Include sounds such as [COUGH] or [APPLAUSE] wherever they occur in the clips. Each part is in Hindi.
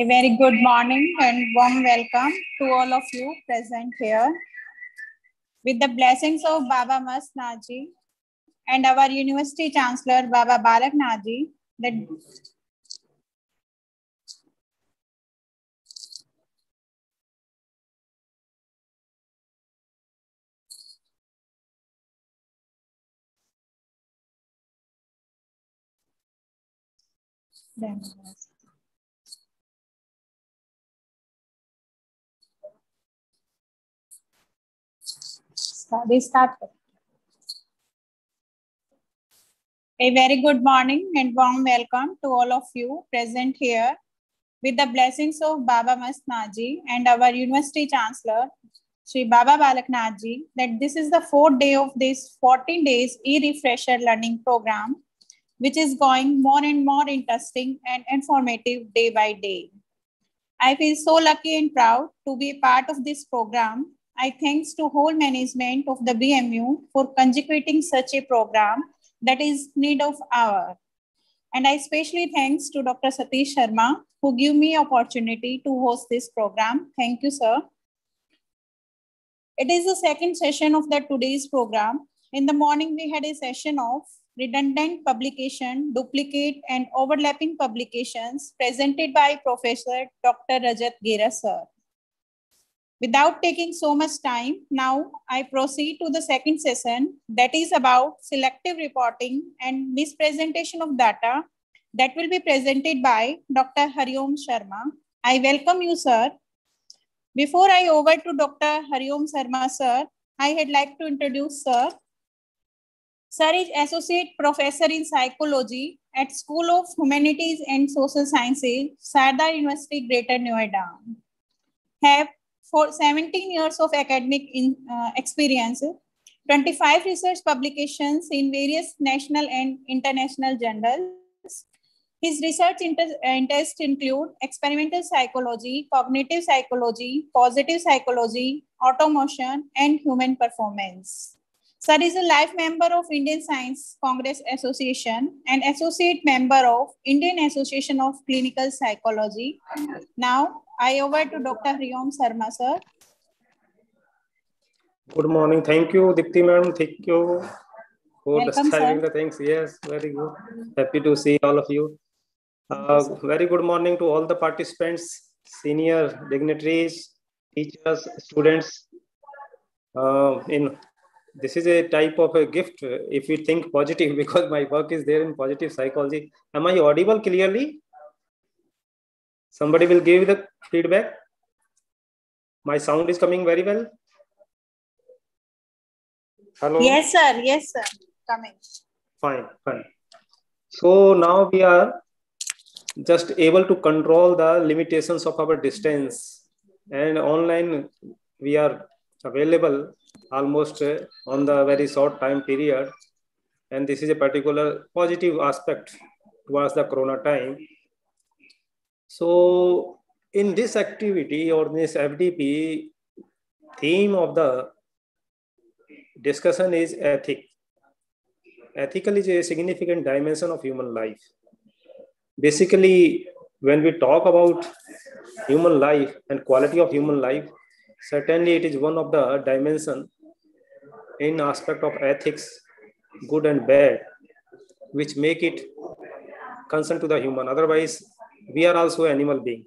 A very good morning and warm welcome to all of you present here. With the blessings of Baba Mast Naji and our University Chancellor Baba Balak Naji, that Study start. A very good morning and warm welcome to all of you present here with the blessings of Baba Mast Naji and our University Chancellor, Sri Baba Balak Naji, that this is the fourth day of this 14 days e-refresher learning program which is going more and more interesting and informative day by day. I feel so lucky and proud to be a part of this program. I thanks to whole management of the BMU for conjugating such a program that is need of hour. And I especially thanks to Dr. Satish Sharma who give me opportunity to host this program. Thank you, sir. It is the second session of the today's program. In the morning, we had a session of redundant publication, duplicate and overlapping publications presented by Professor Dr. Rajat Gera sir. Without taking so much time, now I proceed to the second session that is about selective reporting and mispresentation of data that will be presented by Dr. Hariom Sharma. I welcome you, sir. Before I over to Dr. Hariom Sharma, sir, I had like to introduce sir Sir is Associate Professor in Psychology at School of Humanities and Social Sciences, Sardar University, Greater Noida. Have for 17 years of academic in, uh, experience, 25 research publications in various national and international journals. His research inter- interests include experimental psychology, cognitive psychology, positive psychology, automotion, and human performance. Sir is a life member of Indian Science Congress Association and associate member of Indian Association of Clinical Psychology. Now, I over to Dr. Hariom Sharma, sir. Good morning. Thank you, Dipti ma'am. Thank you for Welcome, sir. the things. Yes, very good. Happy to see all of you. Uh, very good morning to all the participants, senior dignitaries, teachers, students. Uh, in this is a type of a gift if we think positive [LAUGHS] because my work is there in positive psychology am i audible clearly somebody will give the feedback. My sound is coming very well. Hello? Yes, sir. Yes, sir. Coming. fine fine. So now we are just able to control the limitations of our distance. And online we are available almost uh, on the very short time period. And this is a particular positive aspect towards the corona time so in this activity or this fdp theme of the discussion is ethic. Ethical is a significant dimension of human life. Basically when we talk about human life and quality of human life certainly it is one of the dimension in aspect of ethics good and bad which make it concern to the human. Otherwise we are also animal being.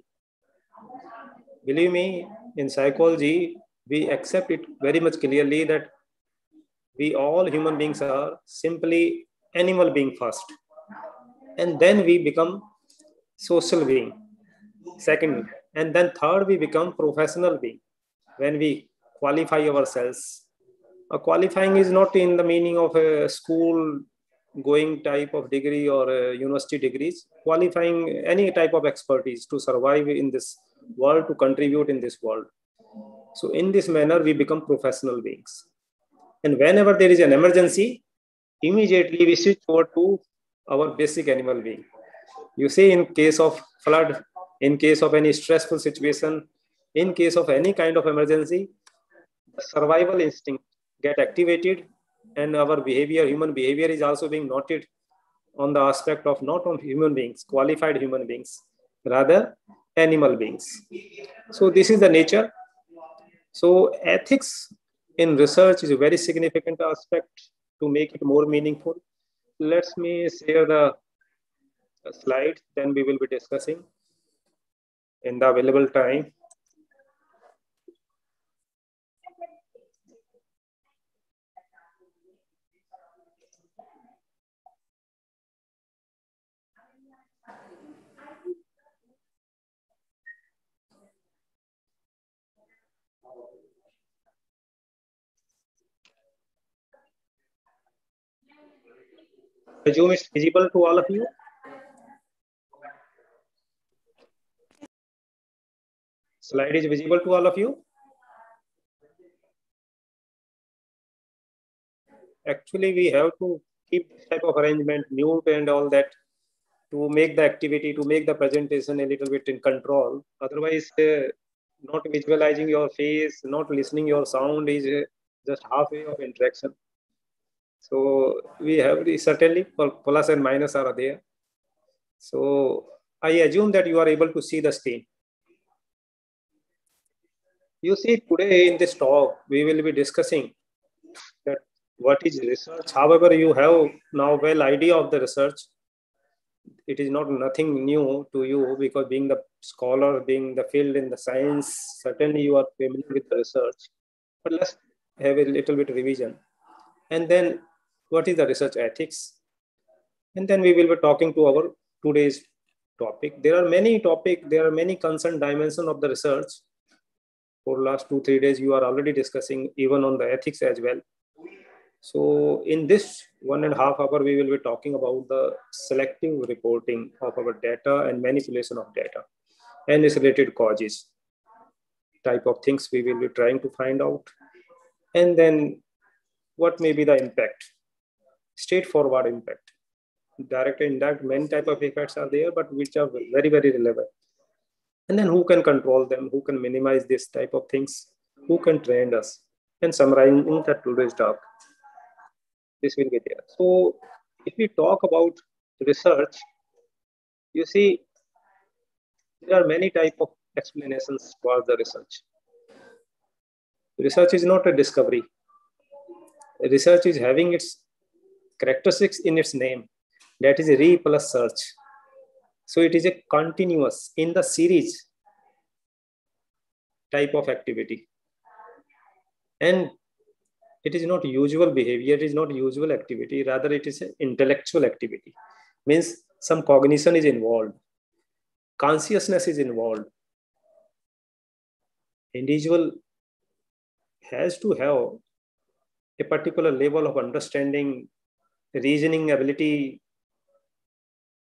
Believe me in psychology we accept it very much clearly that we all human beings are simply animal being first. And then we become social being second. And then third we become professional being. When we qualify ourselves a qualifying is not in the meaning of a school going type of degree or uh, university degrees qualifying any type of expertise to survive in this world to contribute in this world. So in this manner we become professional beings. And whenever there is an emergency immediately we switch over to our basic animal being. You see in case of flood in case of any stressful situation in case of any kind of emergency survival instinct get activated and our behavior human behavior is also being noted on the aspect of not on human beings qualified human beings rather animal beings. So this is the nature. So ethics in research is a very significant aspect to make it more meaningful. Let me share the slide, then we will be discussing in the available time. Zoom is visible to all of you. Slide is visible to all of you. Actually, we have to keep this type of arrangement mute and all that to make the activity, to make the presentation a little bit in control. Otherwise, uh, not visualizing your face, not listening your sound is uh, just halfway of interaction. So we have the certainly plus and minus are there. So I assume that you are able to see the screen. You see today in this talk, we will be discussing that what is research. However, you have now well idea of the research. It is not nothing new to you because being the scholar, being the field in the science, certainly you are familiar with the research. But let's have a little bit revision. And then what is the research ethics? And then we will be talking to our today's topic. There are many topic there are many concerned dimension of the research. For last two three days you are already discussing even on the ethics as well. So in this one and a half hour we will be talking about the selective reporting of our data and manipulation of data and its related causes type of things we will be trying to find out. And then what may be the impact straightforward impact. Direct and indirect, many type of effects are there, but which are very, very relevant. And then who can control them? Who can minimize this type of things? Who can train us? And summarizing that today's talk, this will be there. So if we talk about research, you see, there are many type of explanations for the research. Research is not a discovery. Research is having its characteristics in its name. That is re plus search. So it is a continuous in the series type of activity. And it is not usual behavior, it is not usual activity, rather it is an intellectual activity. Means some cognition is involved, consciousness is involved. Individual has to have a particular level of understanding reasoning ability,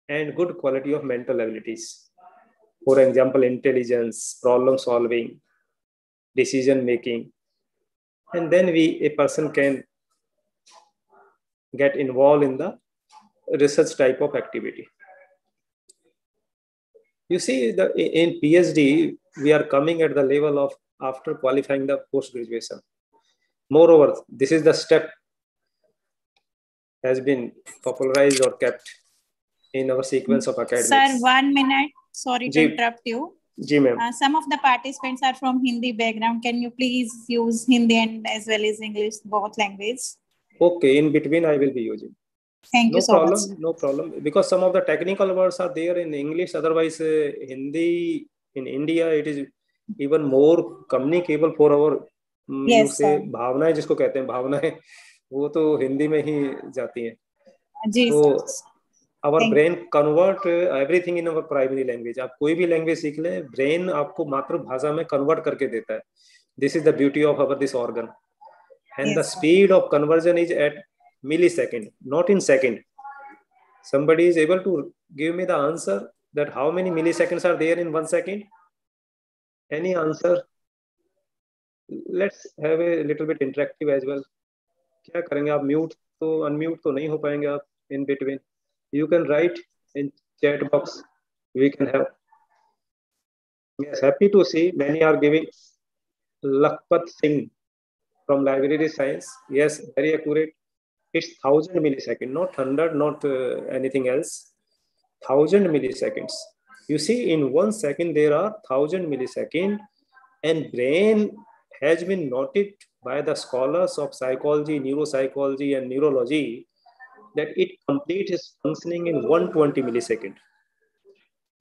and good quality of mental abilities. For example, intelligence, problem solving, decision making. And then we, a person can get involved in the research type of activity. You see, the, in PhD, we are coming at the level of after qualifying the post graduation. Moreover, this is the step has been popularized or kept in our sequence of academics. Sir, one minute. Sorry to interrupt you. Ji, ma'am. Uh, some of the participants are from Hindi background. Can you please use Hindi and as well as English, both language? Okay, in between I will be using. Thank no you so problem, much. No problem. Because some of the technical words are there in English. Otherwise, uh, Hindi in India, it is even more communicable for our um, Yes, say. भावनाएँ जिसको कहते हैं भावनाएँ वो तो हिंदी में ही जाती है। जी तो our brain convert everything in our primary language आप कोई भी लैंग्वेज सीख लें ब्रेन आपको मातृभाषा में कन्वर्ट करके देता है। This is the beauty of our this organ and the speed of conversion is at millisecond not in second somebody is able to give me the answer that how many milliseconds are there in one second any answer let's have a little bit interactive as क्या करेंगे आप? म्यूट तो अनम्यूट तो नहीं हो पाएँगे आप in between you can write in chat box we can have yes happy to see many are giving Lakhpat Singh from library science yes very accurate it's thousand millisecond not hundred not anything else thousand milliseconds you see in one second there are thousand millisecond and brain has been noted by the scholars of psychology, neuropsychology, and neurology that it completes its functioning in 120 millisecond.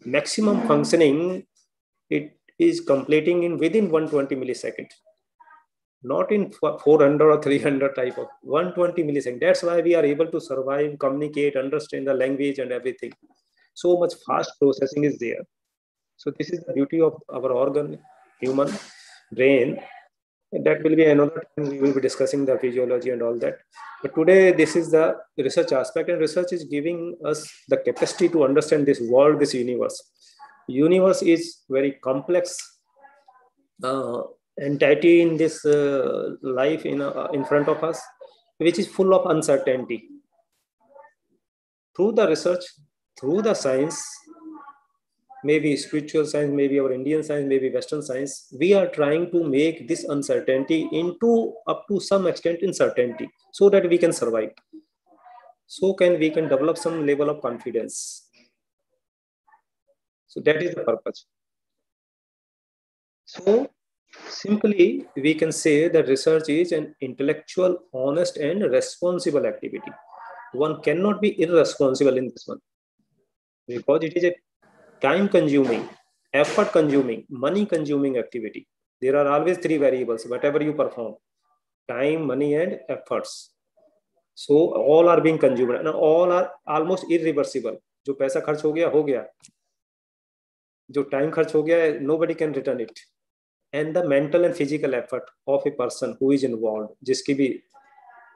Maximum functioning, it is completing in within 120 millisecond, not in 400 or 300 type of 120 millisecond. That's why we are able to survive, communicate, understand the language and everything. So much fast processing is there. So this is the beauty of our organ, human brain that will be another time we will be discussing the physiology and all that. But today this is the research aspect and research is giving us the capacity to understand this world this universe. Universe is very complex uh, entity in this uh, life in, uh, in front of us which is full of uncertainty. Through the research through the science maybe spiritual science, maybe our Indian science, maybe Western science, we are trying to make this uncertainty into up to some extent uncertainty so that we can survive. So can we can develop some level of confidence. So that is the purpose. So simply we can say that research is an intellectual, honest and responsible activity. One cannot be irresponsible in this one because it is a time consuming effort consuming money consuming activity there are always three variables whatever you perform time money and efforts so all are being consumed all are almost irreversible जो पैसा खर्च हो गया हो गया. जो टाइम खर्च हो गया nobody can return it and the mental and physical effort of a person who is involve जिसकी भी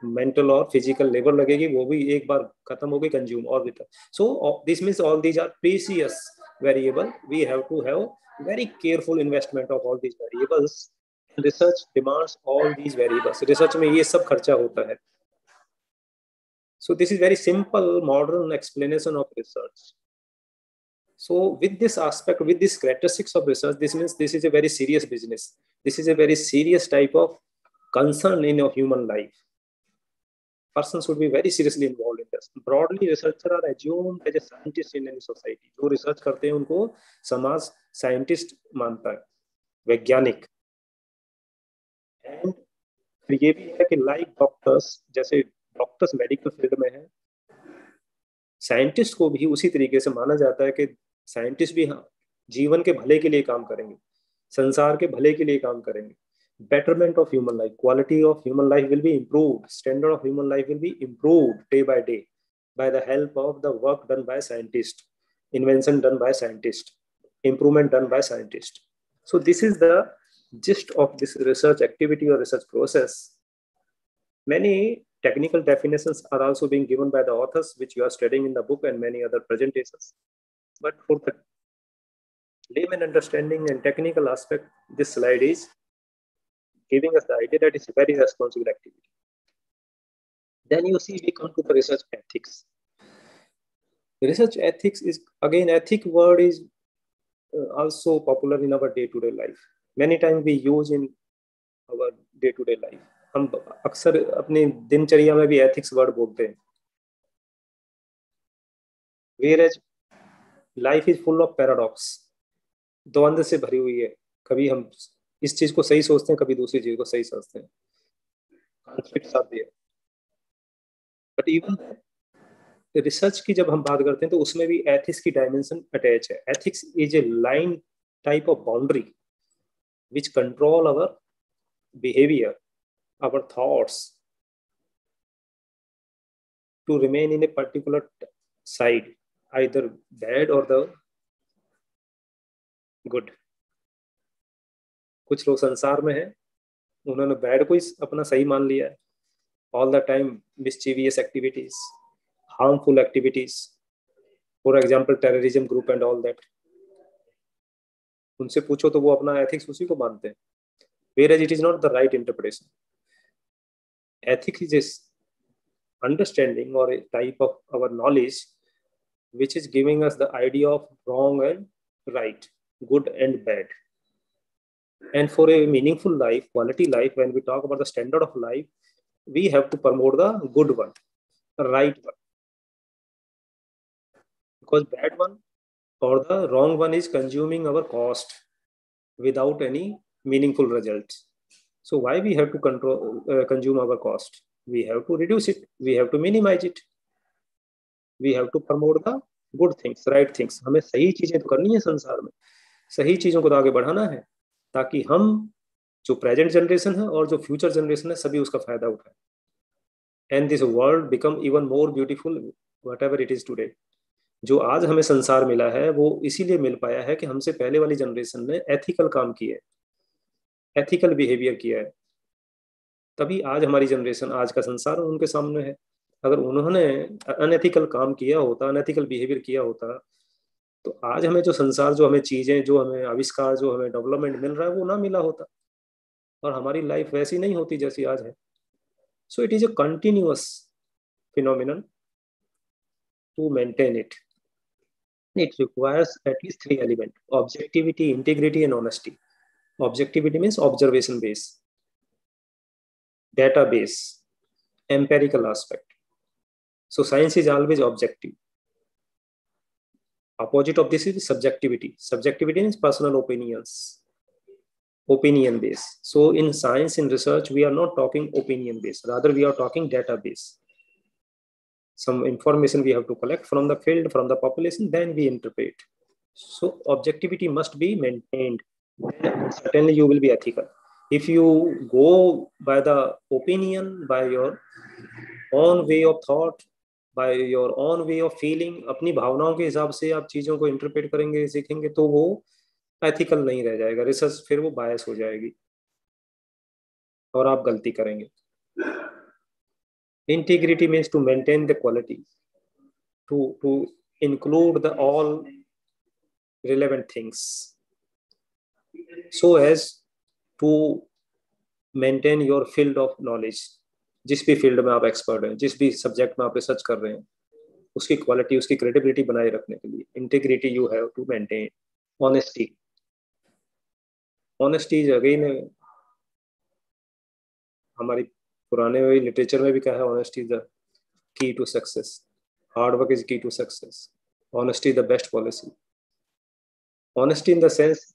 मेंटल और फ़िज़िकल लेबर लगेगी, वो भी एक बार खत्म हो गई कंज्यूम और भी so this means all these are precious variable, we have to have very careful investment of all these variables. Research demands all these variables. Research में ये सब खर्चा होता है. So this is very simple modern explanation of research. So with this aspect, with this characteristics of research, this means this is a very serious business. This is a very serious type of concern in your human life. Persons should be very seriously involved this. Broadly, researchers are assumed as a scientist in any society. जो research करते हैं उनको समाज साइंटिस्ट मानता है वैज्ञानिक एंड फिर ये भी है कि लाइक डॉक्टर्स जैसे डॉक्टर्स मेडिकल फ़ील्ड में है साइंटिस्ट को भी उसी तरीके से माना जाता है कि साइंटिस्ट भी हाँ जीवन के भले के लिए काम करेंगे संसार के भले के लिए काम करेंगे betterment of human life quality of human life will be improved standard of human life will be improved day by day by the help of the work done by scientists invention done by scientists improvement done by scientists so this is the gist of this research activity or research process. Many technical definitions are also being given by the authors which you are studying in the book and many other presentations. But for the layman understanding and technical aspect this slide is giving us the idea that it's a very responsible activity. Then you see we come to the research ethics. Research ethics is again ethic word is uh, also popular in our day-to-day life. Many times we use in our day-to-day life. हम अक्सर अपने दिनचर्या में भी एथिक्स वर्ड बोलते हैं whereas life is full of paradox द्वंद से भरी हुई है कभी हम इस चीज़ को सही सोचते हैं कभी दूसरी चीज़ को सही सोचते हैं। कॉन्फ्लिक्ट आती है बट इवन रिसर्च की जब हम बात करते हैं तो उसमें भी एथिक्स की डायमेंशन अटैच है। Ethics is a line type of boundary which control our behaviour our thoughts to remain in a particular side, either bad or the good. कुछ लोग संसार में हैं, उन्होंने बैड को ही अपना सही मान लिया है। All the time mischievous activities harmful activities for example terrorism group and all that उनसे पूछो तो वो अपना एथिक्स उसी को मानते हैं। Whereas it is not the right interpretation ethics is understanding or a type of our knowledge which is giving us the idea of wrong and right, good and bad And for a meaningful life, quality life, when we talk about the standard of life, we have to promote the good one, the right one. Because bad one or the wrong one is consuming our cost without any meaningful results so why we have to control uh, consume our cost we have to reduce it we have to minimize it we have to promote the good things right things हमें सही चीज़ें तो करनी है संसार में सही चीज़ों को तो आगे बढ़ाना है ताकि हम जो प्रेजेंट जनरेशन है और जो फ्यूचर जनरेशन है, सभी उसका फ़ायदा उठाए। And this world become even more beautiful whatever it is today जो आज हमें संसार मिला है, वो इसीलिए मिल पाया है कि हमसे पहले वाली जनरेशन ने एथिकल काम है एथिकल बिहेवियर किया है। तभी आज हमारी जनरेशन आज का संसार उनके सामने है। अगर उन्होंने अनएथिकल काम किया होता अनएथिकल बिहेवियर किया होता तो आज हमें जो संसार, जो हमें चीज़ें, जो हमें आविष्कार, जो हमें डेवलपमेंट मिल रहा है, वो ना मिला होता। और हमारी लाइफ वैसी नहीं होती जैसी आज है। So it is a continuous phenomenon to maintain it it requires at least three element objectivity integrity and honesty objectivity means observation base data base empirical aspect so science is always objective opposite of this is subjectivity. Subjectivity means personal opinions. Opinion based so in science in research we are not talking opinion based rather we are talking database. Some information we have to collect from the field from the population then we interpret. So objectivity must be maintained. Then certainly you will be ethical. If you go by the opinion by your own way of thought by your own way of feeling अपनी भावनाओं के हिसाब से आप चीज़ों को इंटरप्रेट करेंगे, सीखेंगे तो वो एथिकल नहीं रह जाएगा रिसर्च फिर वो बायस हो जाएगी। और आप गलती करेंगे। Integrity means to maintain the quality to to include the all relevant things so as to maintain your field of knowledge जिस भी फ़ील्ड में आप एक्सपर्ट हैं, जिस भी सब्जेक्ट में आप रिसर्च कर रहे हैं, उसकी क्वालिटी उसकी क्रेडिबिलिटी बनाए रखने के लिए integrity you have to maintain honesty honesty is again हमारी पुराने लिटरेचर में भी कहा है honesty is the key to success hard work is key to success honesty is the best policy honesty in the sense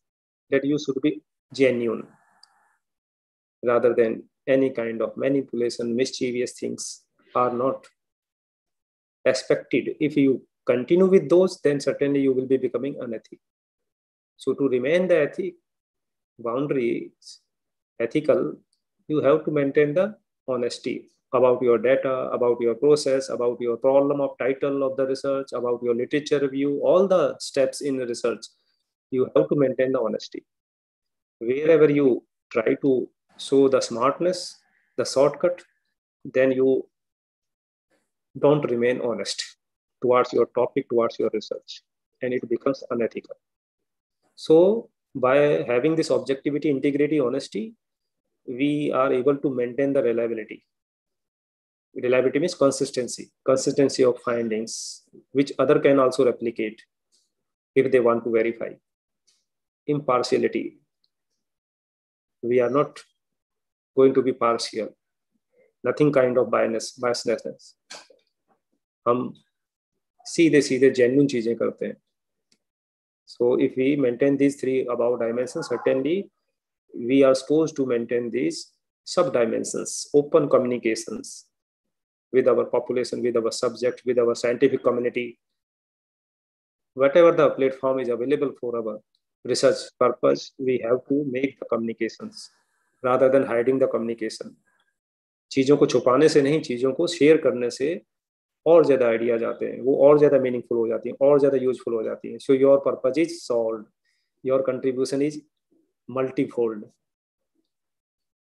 that you should be genuine rather than any kind of manipulation, mischievous things are not expected. If you continue with those, then certainly you will be becoming unethical. So to remain the ethic boundaries, ethical, you have to maintain the honesty about your data, about your process, about your problem of title of the research, about your literature review, all the steps in the research. You have to maintain the honesty. Wherever you try to so the smartness, the shortcut, then you don't remain honest towards your topic, towards your research, and it becomes unethical. So by having this objectivity, integrity, honesty, we are able to maintain the reliability. Reliability means consistency, consistency of findings, which other can also replicate if they want to verify. Impartiality. We are not going to be partial nothing kind of biasness biasness हम सीधे सीधे जेन्यून चीजें करते हैं so if we maintain these three above dimensions certainly we are supposed to maintain these sub dimensions open communications with our population with our subject with our scientific community whatever the platform is available for our research purpose we have to make the communications Rather than hiding the communication. चीज़ों को छुपाने से नहीं, चीज़ों को शेयर करने से और ज़्यादा आइडियाज़ आते हैं। वो और ज़्यादा मीनिंगफुल हो जाती हैं, और ज़्यादा यूजफुल हो जाती हैं। So your purpose is solve your contribution is multifold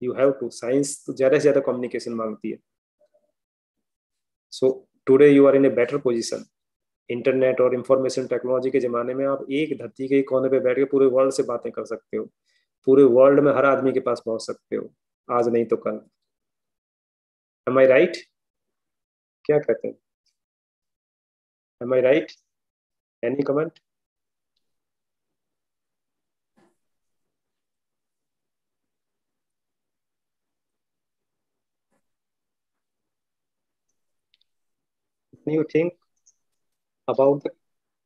you have to science तो ज़्यादा से ज़्यादा कम्युनिकेशन मांगती है। So today you are in a better position internet और इंफॉर्मेशन टेक्नोलॉजी के ज़माने में आप एक धरती के कोने पे बैठ के पूरे वर्ल्ड से बातें कर सकते हो। पूरे वर्ल्ड में हर आदमी के पास पहुँच सकते हो। आज नहीं तो कल। एम आई राइट क्या कहते हैं? Am I right any comment think about the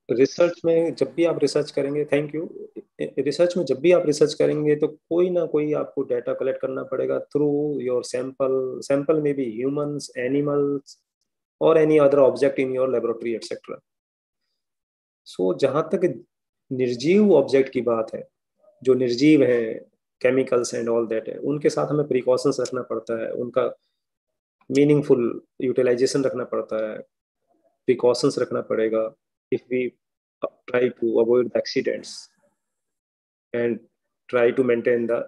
research में जब भी आप रिसर्च करेंगे थैंक यू रिसर्च में जब भी आप रिसर्च करेंगे तो कोई ना कोई आपको डाटा कलेक्ट करना पड़ेगा थ्रू योर सैंपल सैंपल में भी ह्यूमंस एनिमल्स और any other object in your laboratory etcetera so जहाँ तक निर्जीव ऑब्जेक्ट की बात है, जो निर्जीव है केमिकल्स एंड ऑल दैट है, उनके साथ हमें प्रिकॉशंस रखना पड़ता है, उनका मीनिंगफुल यूटिलाइजेशन रखना पड़ता है प्रिकॉशंस रखना पड़ेगा if we try to the accidents. And try to maintain the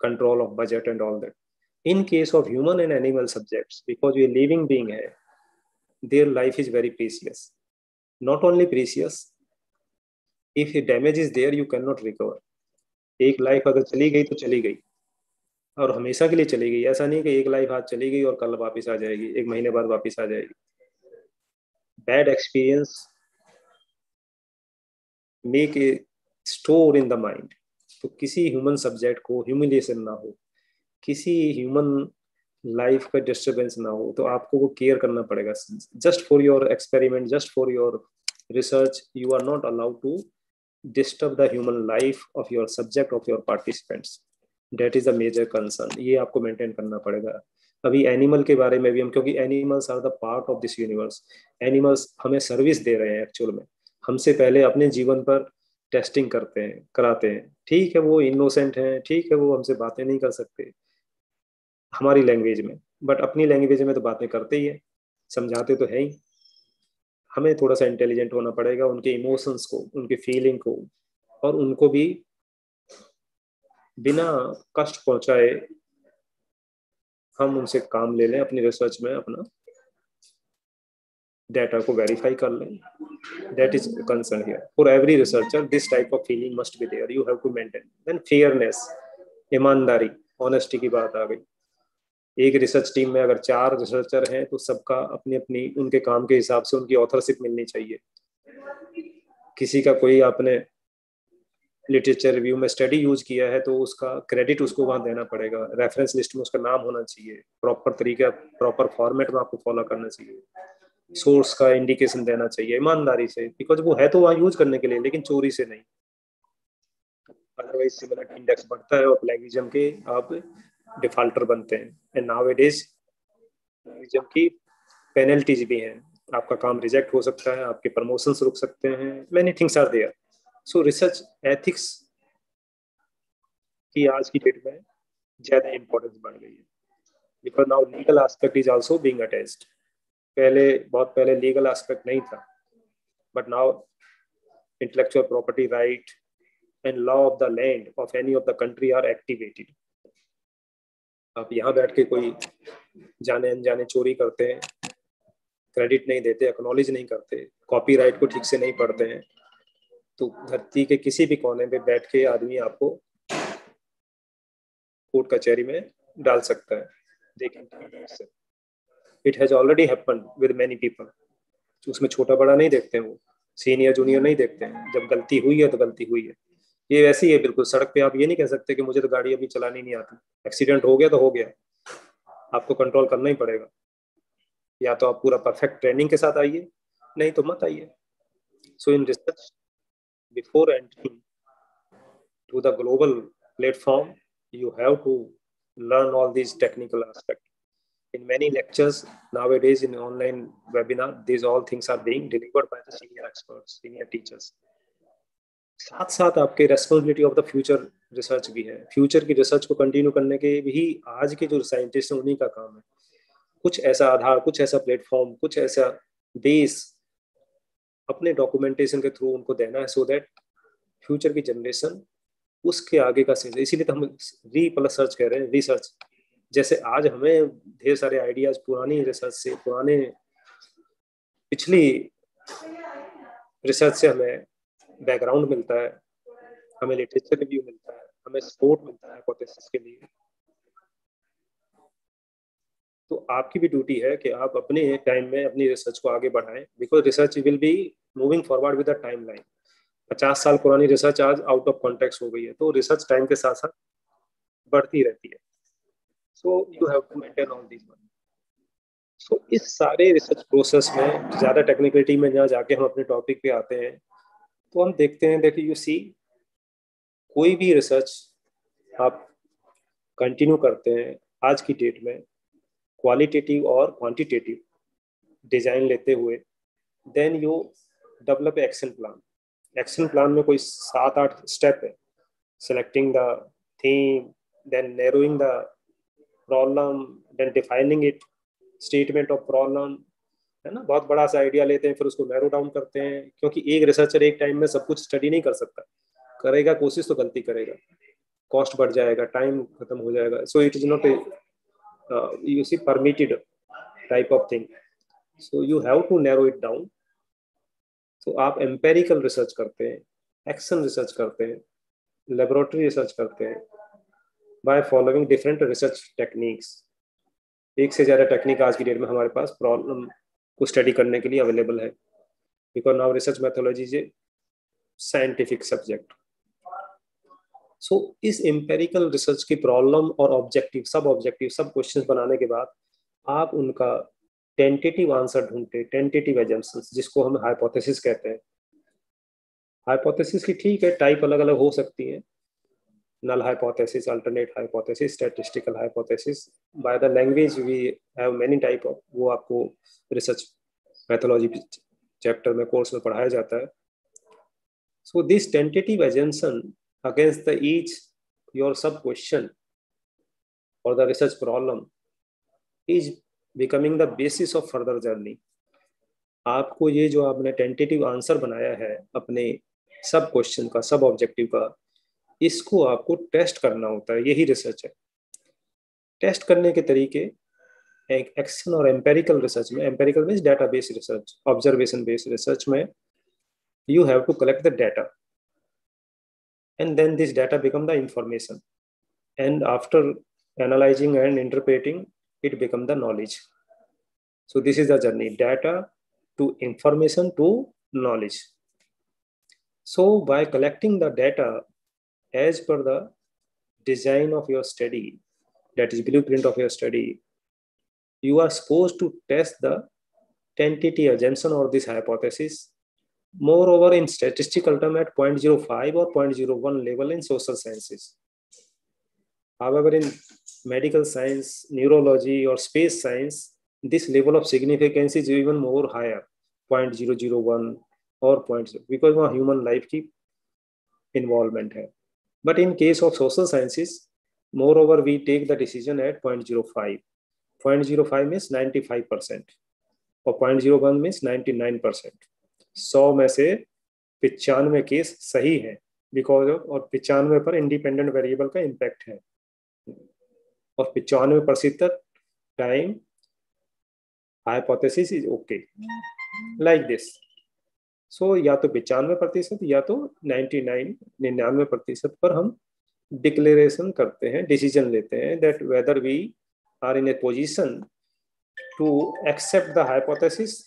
control of budget and all that in case of human and animal subjects because we are living being hai, their life is very precious not only precious if a damage is there you cannot recover एक लाइफ अगर चली गई तो चली गई और हमेशा के लिए चली गई ऐसा नहीं कि एक लाइफ आज चली गई और कल वापस आ जाएगी एक महीने बाद वापस आ जाएगी bad experience make a in the mind. तो किसी ह्यूमन सब्जेक्ट को ह्यूमिलेशन ना हो, किसी ह्यूमन लाइफ का डिस्टर्बेंस ना हो तो आपको वो केयर करना पड़ेगा। Just for your experiment, just for your research, you are not allowed to disturb the human life of your subject, of your participants. That is the major concern ये आपको मेंटेन करना पड़ेगा। अभी एनिमल के बारे में भी हम, क्योंकि animals are the part of this universe animals हमें सर्विस दे रहे हैं एक्चुअल में। हमसे पहले अपने जीवन पर टेस्टिंग करते हैं, कराते हैं। ठीक है, वो इनोसेंट हैं, ठीक है, वो हमसे बातें नहीं कर सकते हमारी लैंग्वेज में। बट अपनी लैंग्वेज में तो बातें करते ही है, समझाते तो है ही। हमें थोड़ा सा इंटेलिजेंट होना पड़ेगा, उनके इमोशंस को, उनके फीलिंग को, और उनको भी बिना कष्ट पहुँचाए हम उनसे काम ले लें, अपनी रिसर्च में अपना डेटा को वेरीफाई कर लें। That is concern here for every researcher this type of feeling must be there you have to maintain then fairness ईमानदारी ऑनेस्टी की बात आ गई। एक रिसर्च टीम में अगर चार रिसर्चर हैं तो सबका अपनी अपनी उनके काम के हिसाब से उनकी ऑथरशिप मिलनी चाहिए। किसी का कोई आपने लिटरेचर रिव्यू में स्टडी यूज़ किया है तो उसका क्रेडिट उसको वहाँ देना पड़ेगा। रेफरेंस लिस्ट में उसका नाम होना चाहिए। प्रॉपर तरीका प्रॉपर फॉर्मेट में आपको फॉलो करना चाहिए। सोर्स का इंडिकेशन देना चाहिए, ईमानदारी से बिकॉज़ वो है तो वहाँ यूज़ करने के लिए, लेकिन चोरी से नहीं। अदरवाइज़ सिमिलर इंडेक्स बढ़ता है और प्लेगिज्म के आप डिफॉल्टर बनते हैं। And now it is plagiarism की पेनल्टीज भी हैं। आपका काम रिजेक्ट हो सकता है, आपके प्रमोशंस रुक सकते हैं many things are there so research ethics की आज की डेट में ज़्यादा इंपॉर्टेंस बढ़ गई है। Because now legal aspect is also being attached पहले, बहुत पहले लीगल एस्पेक्ट नहीं था. But now intellectual property right and law of the land of any of the country are activated आप यहाँ बैठ के कोई जाने अनजाने चोरी करते हैं क्रेडिट नहीं देते एक्नॉलेज नहीं करते कॉपीराइट को ठीक से नहीं पढ़ते हैं तो धरती के किसी भी कोने पे बैठ के आदमी आपको कोर्ट कचहरी में डाल सकता है। देखें। It has already happen with many people उसमें छोटा बड़ा नहीं देखते हैं वो। सीनियर जूनियर नहीं देखते हैं। जब गलती हुई है तो गलती हुई है। ये वैसे ही बिल्कुल। सड़क पे आप ये नहीं कह सकते कि मुझे तो गाड़ी अभी चलानी नहीं आती। एक्सीडेंट हो गया तो हो गया। आपको कंट्रोल करना ही पड़ेगा। या तो आप पूरा परफेक्ट ट्रेनिंग के साथ आइए। नहीं तो मत आइए। So in research before entering to the global platform you have to learn all these technical aspects. In many lectures nowadays in online webinar, these all things are being delivered by the senior experts, senior teachers. साथ साथ आपके responsibility of the future research भी है फ्यूचर की रिसर्च को कंटिन्यू करने के भी आज के जो साइंटिस्ट हैं उन्हीं का काम है कुछ ऐसा आधार कुछ ऐसा प्लेटफॉर्म कुछ ऐसा बेस अपने डॉक्यूमेंटेशन के थ्रू उनको देना है सो दैट फ्यूचर की जनरेशन उसके आगे का सीज इसीलिए तो हम री प्लस सर्च कह रहे हैं रिसर्च जैसे आज हमें ढेर सारे आइडियाज़ पुरानी रिसर्च से, पुराने पिछली रिसर्च से हमें बैकग्राउंड मिलता है, हमें लिटरेचर रिव्यू मिलता है, हमें सपोर्ट मिलता है के लिए। तो आपकी भी ड्यूटी है कि आप अपने टाइम में अपनी रिसर्च को आगे बढ़ाएँ because research will be moving forward with the time line पचास साल पुरानी रिसर्च आज आउट ऑफ़ कॉन्टेक्ट हो गई है तो रिसर्च टाइम के साथ साथ बढ़ती रहती है। So you have to maintain all this so इस सारे रिसर्च प्रोसेस में ज़्यादा टेक्निकलिटी में जहाँ जाके हम अपने टॉपिक पे आते हैं तो हम देखते हैं, देखिए यू सी कोई भी रिसर्च आप कंटिन्यू करते हैं आज की डेट में क्वालिटेटिव और क्वांटिटेटिव डिज़ाइन लेते हुए then you develop action plan action plan में कोई सात आठ स्टेप है. Selecting the theme then narrowing the problem, then defining it, statement of problem, है ना? बहुत बड़ा सा आइडिया लेते हैं, फिर उसको नैरो डाउन करते हैं, क्योंकि एक रिसर्चर एक टाइम में सब कुछ स्टडी नहीं कर सकता। करेगा, कोशिश तो गलती करेगा। कॉस्ट बढ़ जाएगा टाइम खत्म हो जाएगा। So it is not you see permitted type of thing so you have to narrow it down तो आप एम्पेरिकल रिसर्च करते हैं एक्शन रिसर्च करते हैं लेबोरेटरी रिसर्च करते हैं। By following different research techniques एक से ज़्यादा टेक्निक आज की डेट में हमारे पास प्रॉब्लम को स्टडी करने के लिए अवेलेबल है। Because now research methodology is a scientific subject so इस एम्पेरिकल रिसर्च की प्रॉब्लम और objective sub objective sub questions बनाने के बाद आप उनका टेंटेटिव आंसर ढूंढते टेंटेटिव एजम्पन्स जिसको हम हाइपोथेसिस कहते हैं। हाइपोथेसिस की ठीक है टाइप अलग अलग हो सकती है null hypothesis alternate hypothesis statistical hypothesis by the language we have many type of वो आपको research methodology chapter में course में पढ़ाया जाता है so this tentative assumption against the each your sub question or the research problem is becoming the basis of further journey आपको ये जो आपने टेंटेटिव आंसर बनाया है अपने सब क्वेश्चन का सब ऑब्जेक्टिव का इसको आपको टेस्ट करना होता है, यही रिसर्च है। टेस्ट करने के तरीके एक एक्शन और एम्पेरिकल रिसर्च में empirical means data base research observation based research में you have to collect the data and then this data become the information and after analysing and interpreting it become the knowledge so, this is the journey, data to information to knowledge. So, by collecting the data as per the design of your study, that is blueprint of your study, you are supposed to test the tentative assumption or this hypothesis. Moreover, in statistical term at 0.05 or 0.01 level in social sciences. However, in medical science, neurology, or space science, this level of significance is even more higher, 0.001 और पॉइंट्स बिकॉज वहाँ ह्यूमन लाइफ की इन्वॉल्वमेंट है over we take the decision at point zero five point zero five means ninety five percent और point zero one means ninety nine percent सौ में से पिचानवे केस सही है बिकॉज़ ऑफ़ और पिचानवे पर इंडिपेंडेंट वेरिएबल का इम्पैक्ट है। और पिचानवे प्रतिशत time hypothesis is okay like this so या तो पचानवे प्रतिशत या तो नाइन्टी नाइन निन्यानवे प्रतिशत पर हम डिक्लेरेशन करते हैं डिसीज़न लेते हैं that whether we are in a position to accept the hypothesis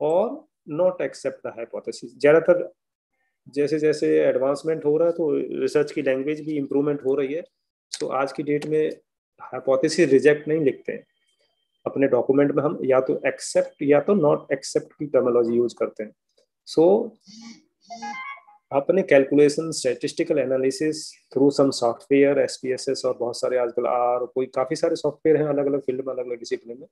और नॉट एक्सेप्ट द हाइपोथेसिस ज़्यादातर जैसे जैसे एडवांसमेंट हो रहा है तो रिसर्च की लैंग्वेज भी इम्प्रूवमेंट हो रही है। तो आज की डेट में हाइपोथेसिस रिजेक्ट नहीं लिखते हैं। अपने डॉक्यूमेंट में हम या तो एक्सेप्ट या तो नॉट एक्सेप्ट की टर्मोलॉजी यूज़ करते हैं। सो अपने calculation statistical analysis through some software S P S S और बहुत सारे आजकल आर कोई काफ़ी सारे सॉफ्टवेयर हैं अलग अलग फ़ील्ड में अलग अलग डिसिप्लिन में।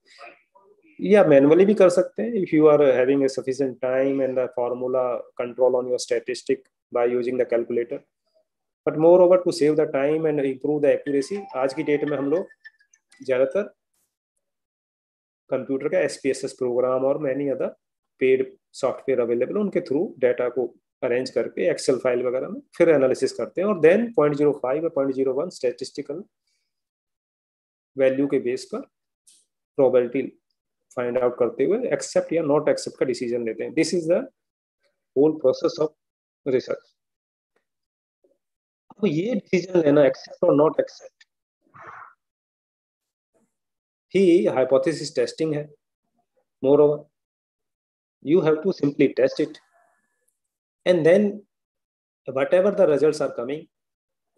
या मैनुअली भी कर सकते हैं। If you are having a sufficient time and the formula control on your statistic by using the calculator but moreover to save the time and improve the accuracy आज की डेट में हम लोग ज़्यादातर कंप्यूटर का S P S S program और many other paid software available उनके थ्रू डाटा को अरेंज करके एक्सेल फ़ाइल वगैरह में फिर एनालिसिस करते हैं और then point zero five point zero one statistical value के बेस पर प्रोबेबिलिटी फाइंड आउट करते हुए एक्सेप्ट या नॉट एक्सेप्ट का डिसीज़न लेते हैं। This is the whole process of research अब ये डिसीज़न लेना एक्सेप्ट और नॉट एक्सेप्ट ही हाइपोथेसिस टेस्टिंग है। Moreover you have to simply test it and then whatever the results are coming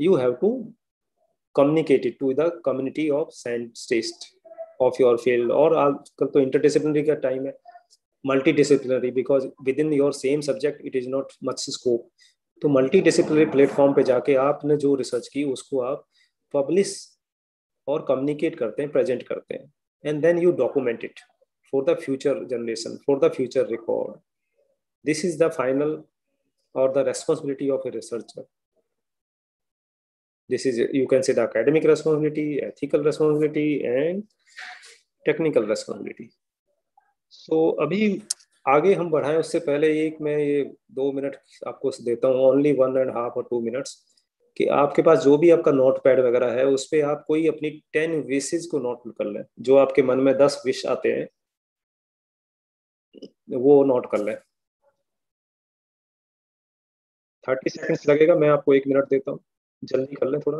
you have to communicate it to the community of scientists of your field or आजकल तो interdisciplinary का time है multidisciplinary because within your same subject it is not much scope तो multidisciplinary platform पे जाके आपने जो रिसर्च की उसको आप पब्लिश और कम्युनिकेट करते हैं प्रेजेंट करते हैं and then you document it for the future generation for the future record this is the final और the responsibility of a researcher this is, you can say, the academic responsibility, ethical responsibility, and technical responsibility. So, अभी आगे हम बढ़ाएँ, उससे पहले एक मैं ये दो मिनट आपको देता हूँ ओनली वन एंड हाफ़ और टू मिनट्स कि आपके पास जो भी आपका नोट पैड वगैरह है, उस पर आप कोई अपनी टेन विशेज को नोट कर लें, जो आपके मन में दस विश आते हैं। वो नोट कर लें। थर्टी सेकेंड्स लगेगा, मैं आपको एक मिनट देता हूँ। जल्दी कर लें थोड़ा।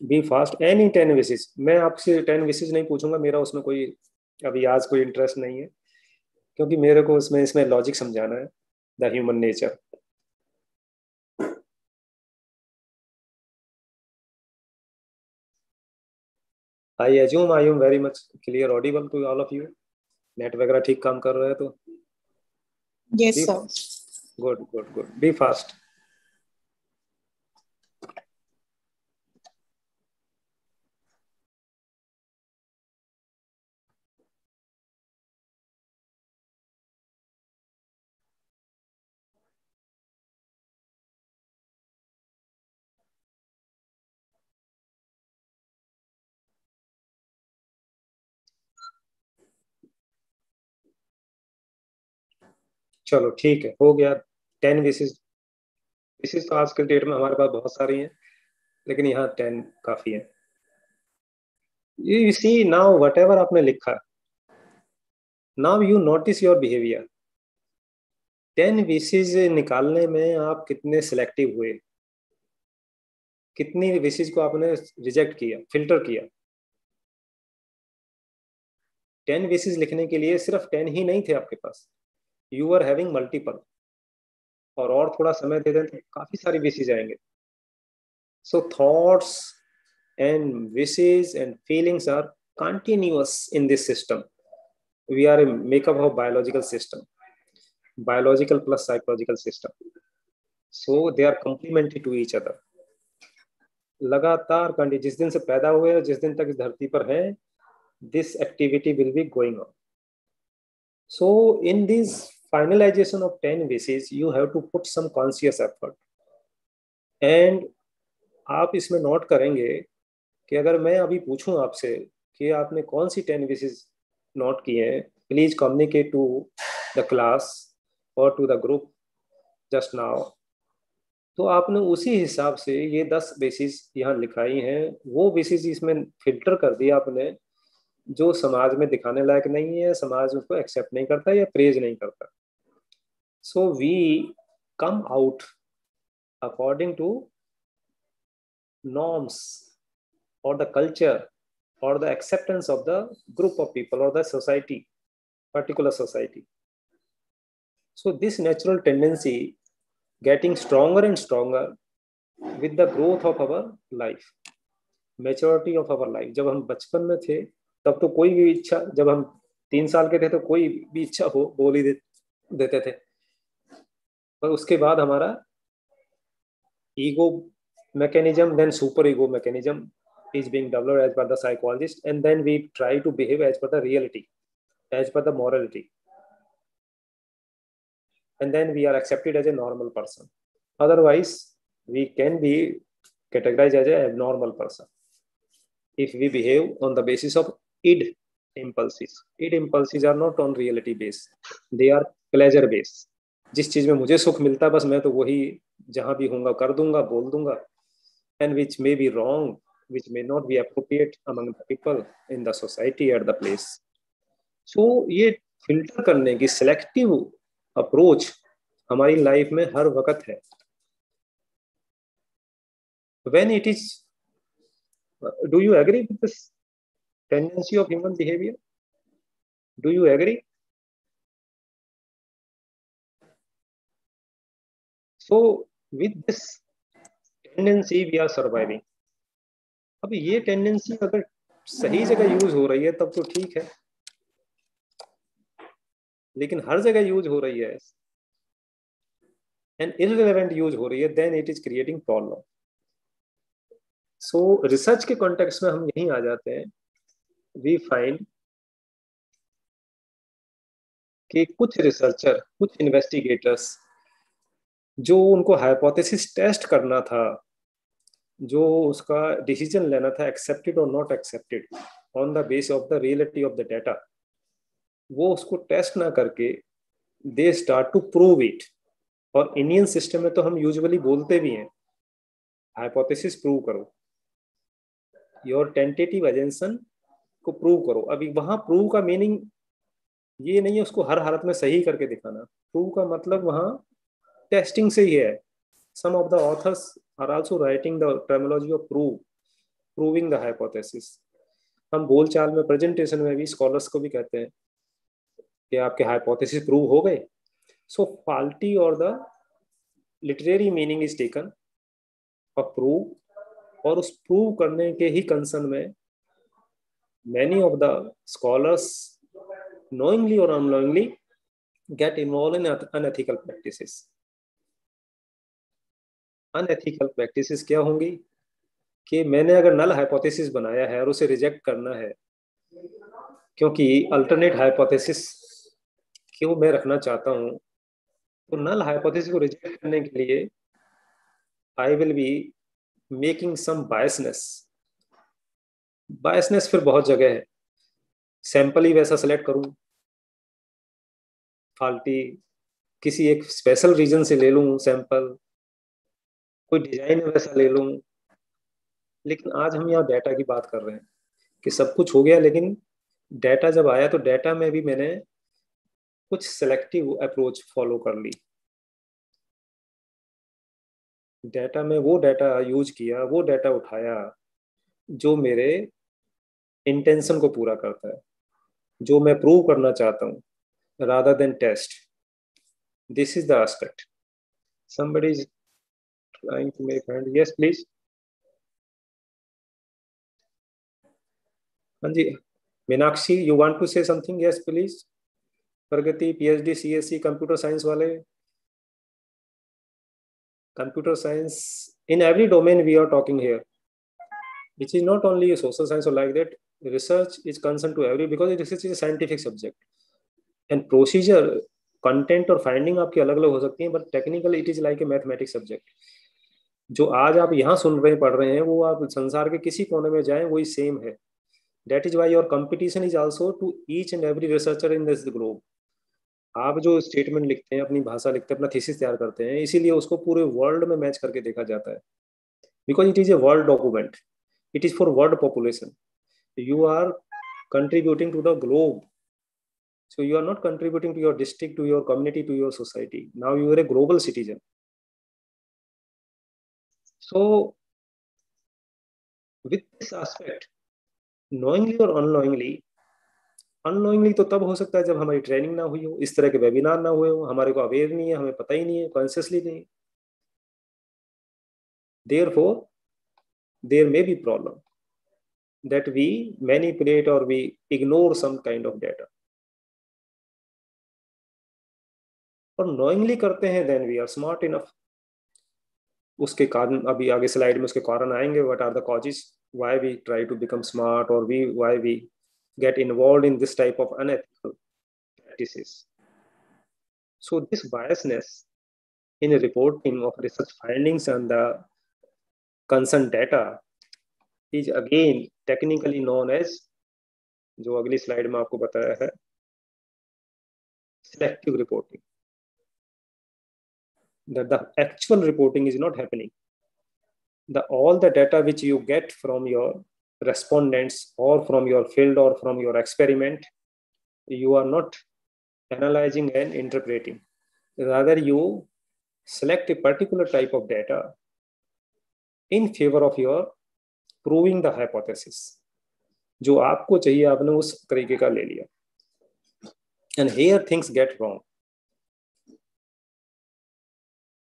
Be fast any ten wishes मैं आपसे टेन विशेज नहीं पूछूँगा, मेरा उसमें कोई, अभी आज कोई इंटरेस्ट नहीं है। क्योंकि मेरे को उसमें, इसमें लॉजिक समझाना है the human nature I assume I am very much clear audible to all of you net वगैरह ठीक काम कर रहे हैं तो? Yes sir good good good be fast. चलो, ठीक है, हो गया। टेन विशेज विशेज तो आज के डेट में हमारे पास बहुत सारी हैं, लेकिन यहाँ टेन काफ़ी है। You see now whatever आपने लिखा now you notice your behaviour ten wishes निकालने में आप कितने सिलेक्टिव हुए? कितनी विशेज को आपने रिजेक्ट किया फ़िल्टर किया? टेन विशेज लिखने के लिए सिर्फ़ टेन ही नहीं थे आपके पास। यू आर हैविंग मल्टीपल और और थोड़ा समय दे दें तो काफ़ी सारी विशेज आएँगे। So thoughts and wishes and feelings are continuous in this system we are a makeup of biological system biological plus psychological system so they are complementary to each other लगातार कंटी जिस दिन से पैदा हुए और जिस दिन तक इस धरती पर है this activity will be going on so in this finalization of 10 wishes you have to put some conscious effort. And आप इसमें नोट करेंगे कि अगर मैं अभी पूछूँ आपसे कि आपने कौन सी टेन विशेज नोट किए हैं please communicate to the class और to the group just now तो आपने उसी हिसाब से ये दस बेसिस यहाँ लिखाई हैं। वो बेसिस इसमें फ़िल्टर कर दिया आपने, जो समाज में दिखाने लायक नहीं है, समाज उसको एक्सेप्ट नहीं करता या प्रेज नहीं करता। So we come out according to norms और द कल्चर और the acceptance of the group of people और the society particular society so this natural tendency getting stronger and stronger with the growth of our life maturity of our life जब हम बचपन में थे तब तो कोई भी इच्छा जब हम तीन साल के थे तो कोई भी इच्छा हो बोल ही दे, देते थे और उसके बाद हमारा ego mechanism then super ego mechanism is being developed as per the psychologist and then we try to behave as per the reality as per the morality and then we are accepted as a normal person otherwise we can be categorise as a normal person if we behave on the basis of id impulses id impulses are not on reality base they are pleasure based जिस चीज़ में मुझे सुख मिलता है बस मैं तो वही जहाँ भी होऊँगा, कर दूँगा, बोल दूँगा and which may be wrong which may not be appropriate among people in the society at the place so ये फ़िल्टर करने की सिलेक्टिव अप्रोच हमारी लाइफ में हर वक्त है when it is, do you agree with this tendency of human behavior? Do you agree? So, with this tendency we are surviving अब ये टेंडेंसी अगर सही जगह यूज़ हो रही है तब तो ठीक है। लेकिन हर जगह यूज़ हो रही है एंड इनरिलेवेंट यूज़ हो रही है then it is creating problem so research के कॉन्टेक्स्ट में हम यहीं आ जाते हैं। वी फाइंड कि कुछ रिसर्चर कुछ इन्वेस्टिगेटर्स जो उनको हाइपोथेसिस टेस्ट करना था, जो उसका डिसीज़न लेना था एक्सेप्टेड और not accepted on the base of the reality of the data वो उसको टेस्ट ना करके they start to prove it और इंडियन सिस्टम में तो हम यूजुअली बोलते भी हैं हाइपोथेसिस प्रूव करो। योर टेंटेटिव एजेंसन को प्रूव करो। अभी वहाँ प्रूव का मीनिंग ये नहीं है उसको हर हालत में सही करके दिखाना। प्रूव का मतलब वहाँ टेस्टिंग से ही है। Some of the authors are also writing the terminology of prove proving the hypothesis हम बोलचाल में प्रेजेंटेशन में भी स्कॉलर्स को भी कहते हैं कि आपके हाइपोथेसिस प्रूव हो गए। सो फाल्टी और the literary meaning is taken of prove और उस प्रूव करने के ही कंसर्न में many of the scholars knowingly or unknowingly get involved in unethical practices unethical practices क्या होंगी? कि मैंने अगर नल हाइपोथेसिस बनाया है और उसे रिजेक्ट करना है, क्योंकि अल्टरनेट हाइपोथेसिस क्यों मैं रखना चाहता हूँ? तो नल हाइपोथेसिस को रिजेक्ट करने के लिए I will be making some biasness biasness फिर बहुत जगह है। सैंपल ही वैसा सेलेक्ट करूँ। फाल्टी किसी एक स्पेशल रीजन से ले लूँ सैंपल कोई डिज़ाइन वैसा ले लूँ। लेकिन आज हम यहाँ डाटा की बात कर रहे हैं कि सब कुछ हो गया, लेकिन डाटा जब आया तो डाटा में भी मैंने कुछ सेलेक्टिव अप्रोच फॉलो कर ली। डाटा में वो डाटा यूज़ किया, वो डाटा उठाया, जो मेरे इंटेंशन को पूरा करता है, जो मैं प्रूव करना चाहता हूँ, rather then test this is the aspect. Somebody trying to make hand. Yes, please. Anji, Minakshi, you want to say something? Yes, please. Pragati, PhD, CSC, computer science wale. Computer science, in every domain we are talking here. Which is not only social science or like that. Research is concerned to every because research is a scientific subject. And procedure content और फाइंडिंग आपकी अलग अलग हो सकती है but technical it is like a mathematics subject जो आज आप यहाँ सुन रहे पढ़ रहे हैं वो आप संसार के किसी कोने में जाएँ वही सेम है। That is why your competition is also to each and every researcher in this globe आप जो स्टेटमेंट लिखते हैं अपनी भाषा लिखते हैं अपना थीसिस तैयार करते हैं इसीलिए उसको पूरे वर्ल्ड में मैच करके देखा जाता है। Because it is a world document it is for world population you are contributing to the globe So you are not contributing to your district, to your community, to your society. Now you are a global citizen. So with this aspect, knowingly or unknowingly, unknowingly तो तब हो सकता है जब हमारी ट्रेनिंग ना हुई हो इस तरह के वेबिनार ना हुए हो हमारे को अवेयर नहीं है हमें पता ही नहीं है कॉन्सियसली नहीं। Therefore there may be problem that we manipulate और we ignore some kind of data और नोइंगली करते हैं then we are smart enough उसके कारण, अभी आगे स्लाइड में उसके कारण आएँगे what are the why we try to become smart और we why we get involve in this type of unethical so this biasness in reporting of research findings on the concern data is again technically known as जो अगली स्लाइड में आपको बताया है selective reporting that the actual reporting is not happening. The, all the data which you get from your respondents or from your field or from your experiment, you are not analyzing and interpreting. Rather, you select a particular type of data in favor of your proving the hypothesis. जो आपको चाहिए आपने उस तरीके का ले लिया and here things get wrong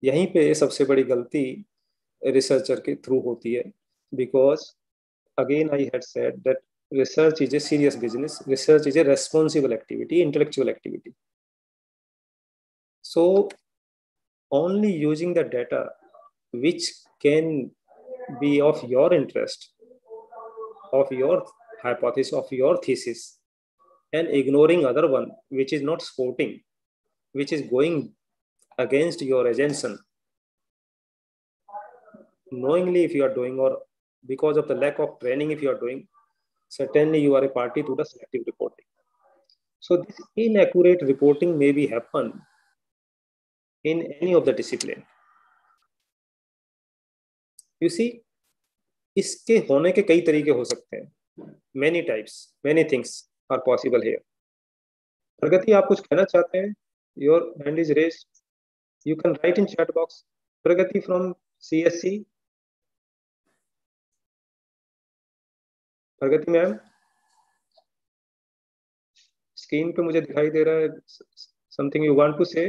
यहीं पे सबसे बड़ी गलती रिसर्चर के थ्रू होती है because again I had said that research is a serious business research is a responsible activity intellectual activity so only using the data which can be of your interest of your hypothesis of your thesis and ignoring other one which is not supporting which is going against your assumption knowingly if you are doing or because of the lack of training if you are doing certainly you are a party to the selective reporting so this inaccurate reporting may be happen in any of the discipline you see इसके होने के कई तरीके हो सकते हैं many types many things are possible here Pragati आप कुछ कहना चाहते हैं your hand is raised you can write in chat box pragati from csc Pragati ma'am screen पे मुझे दिखाई दे रहा है something you want to say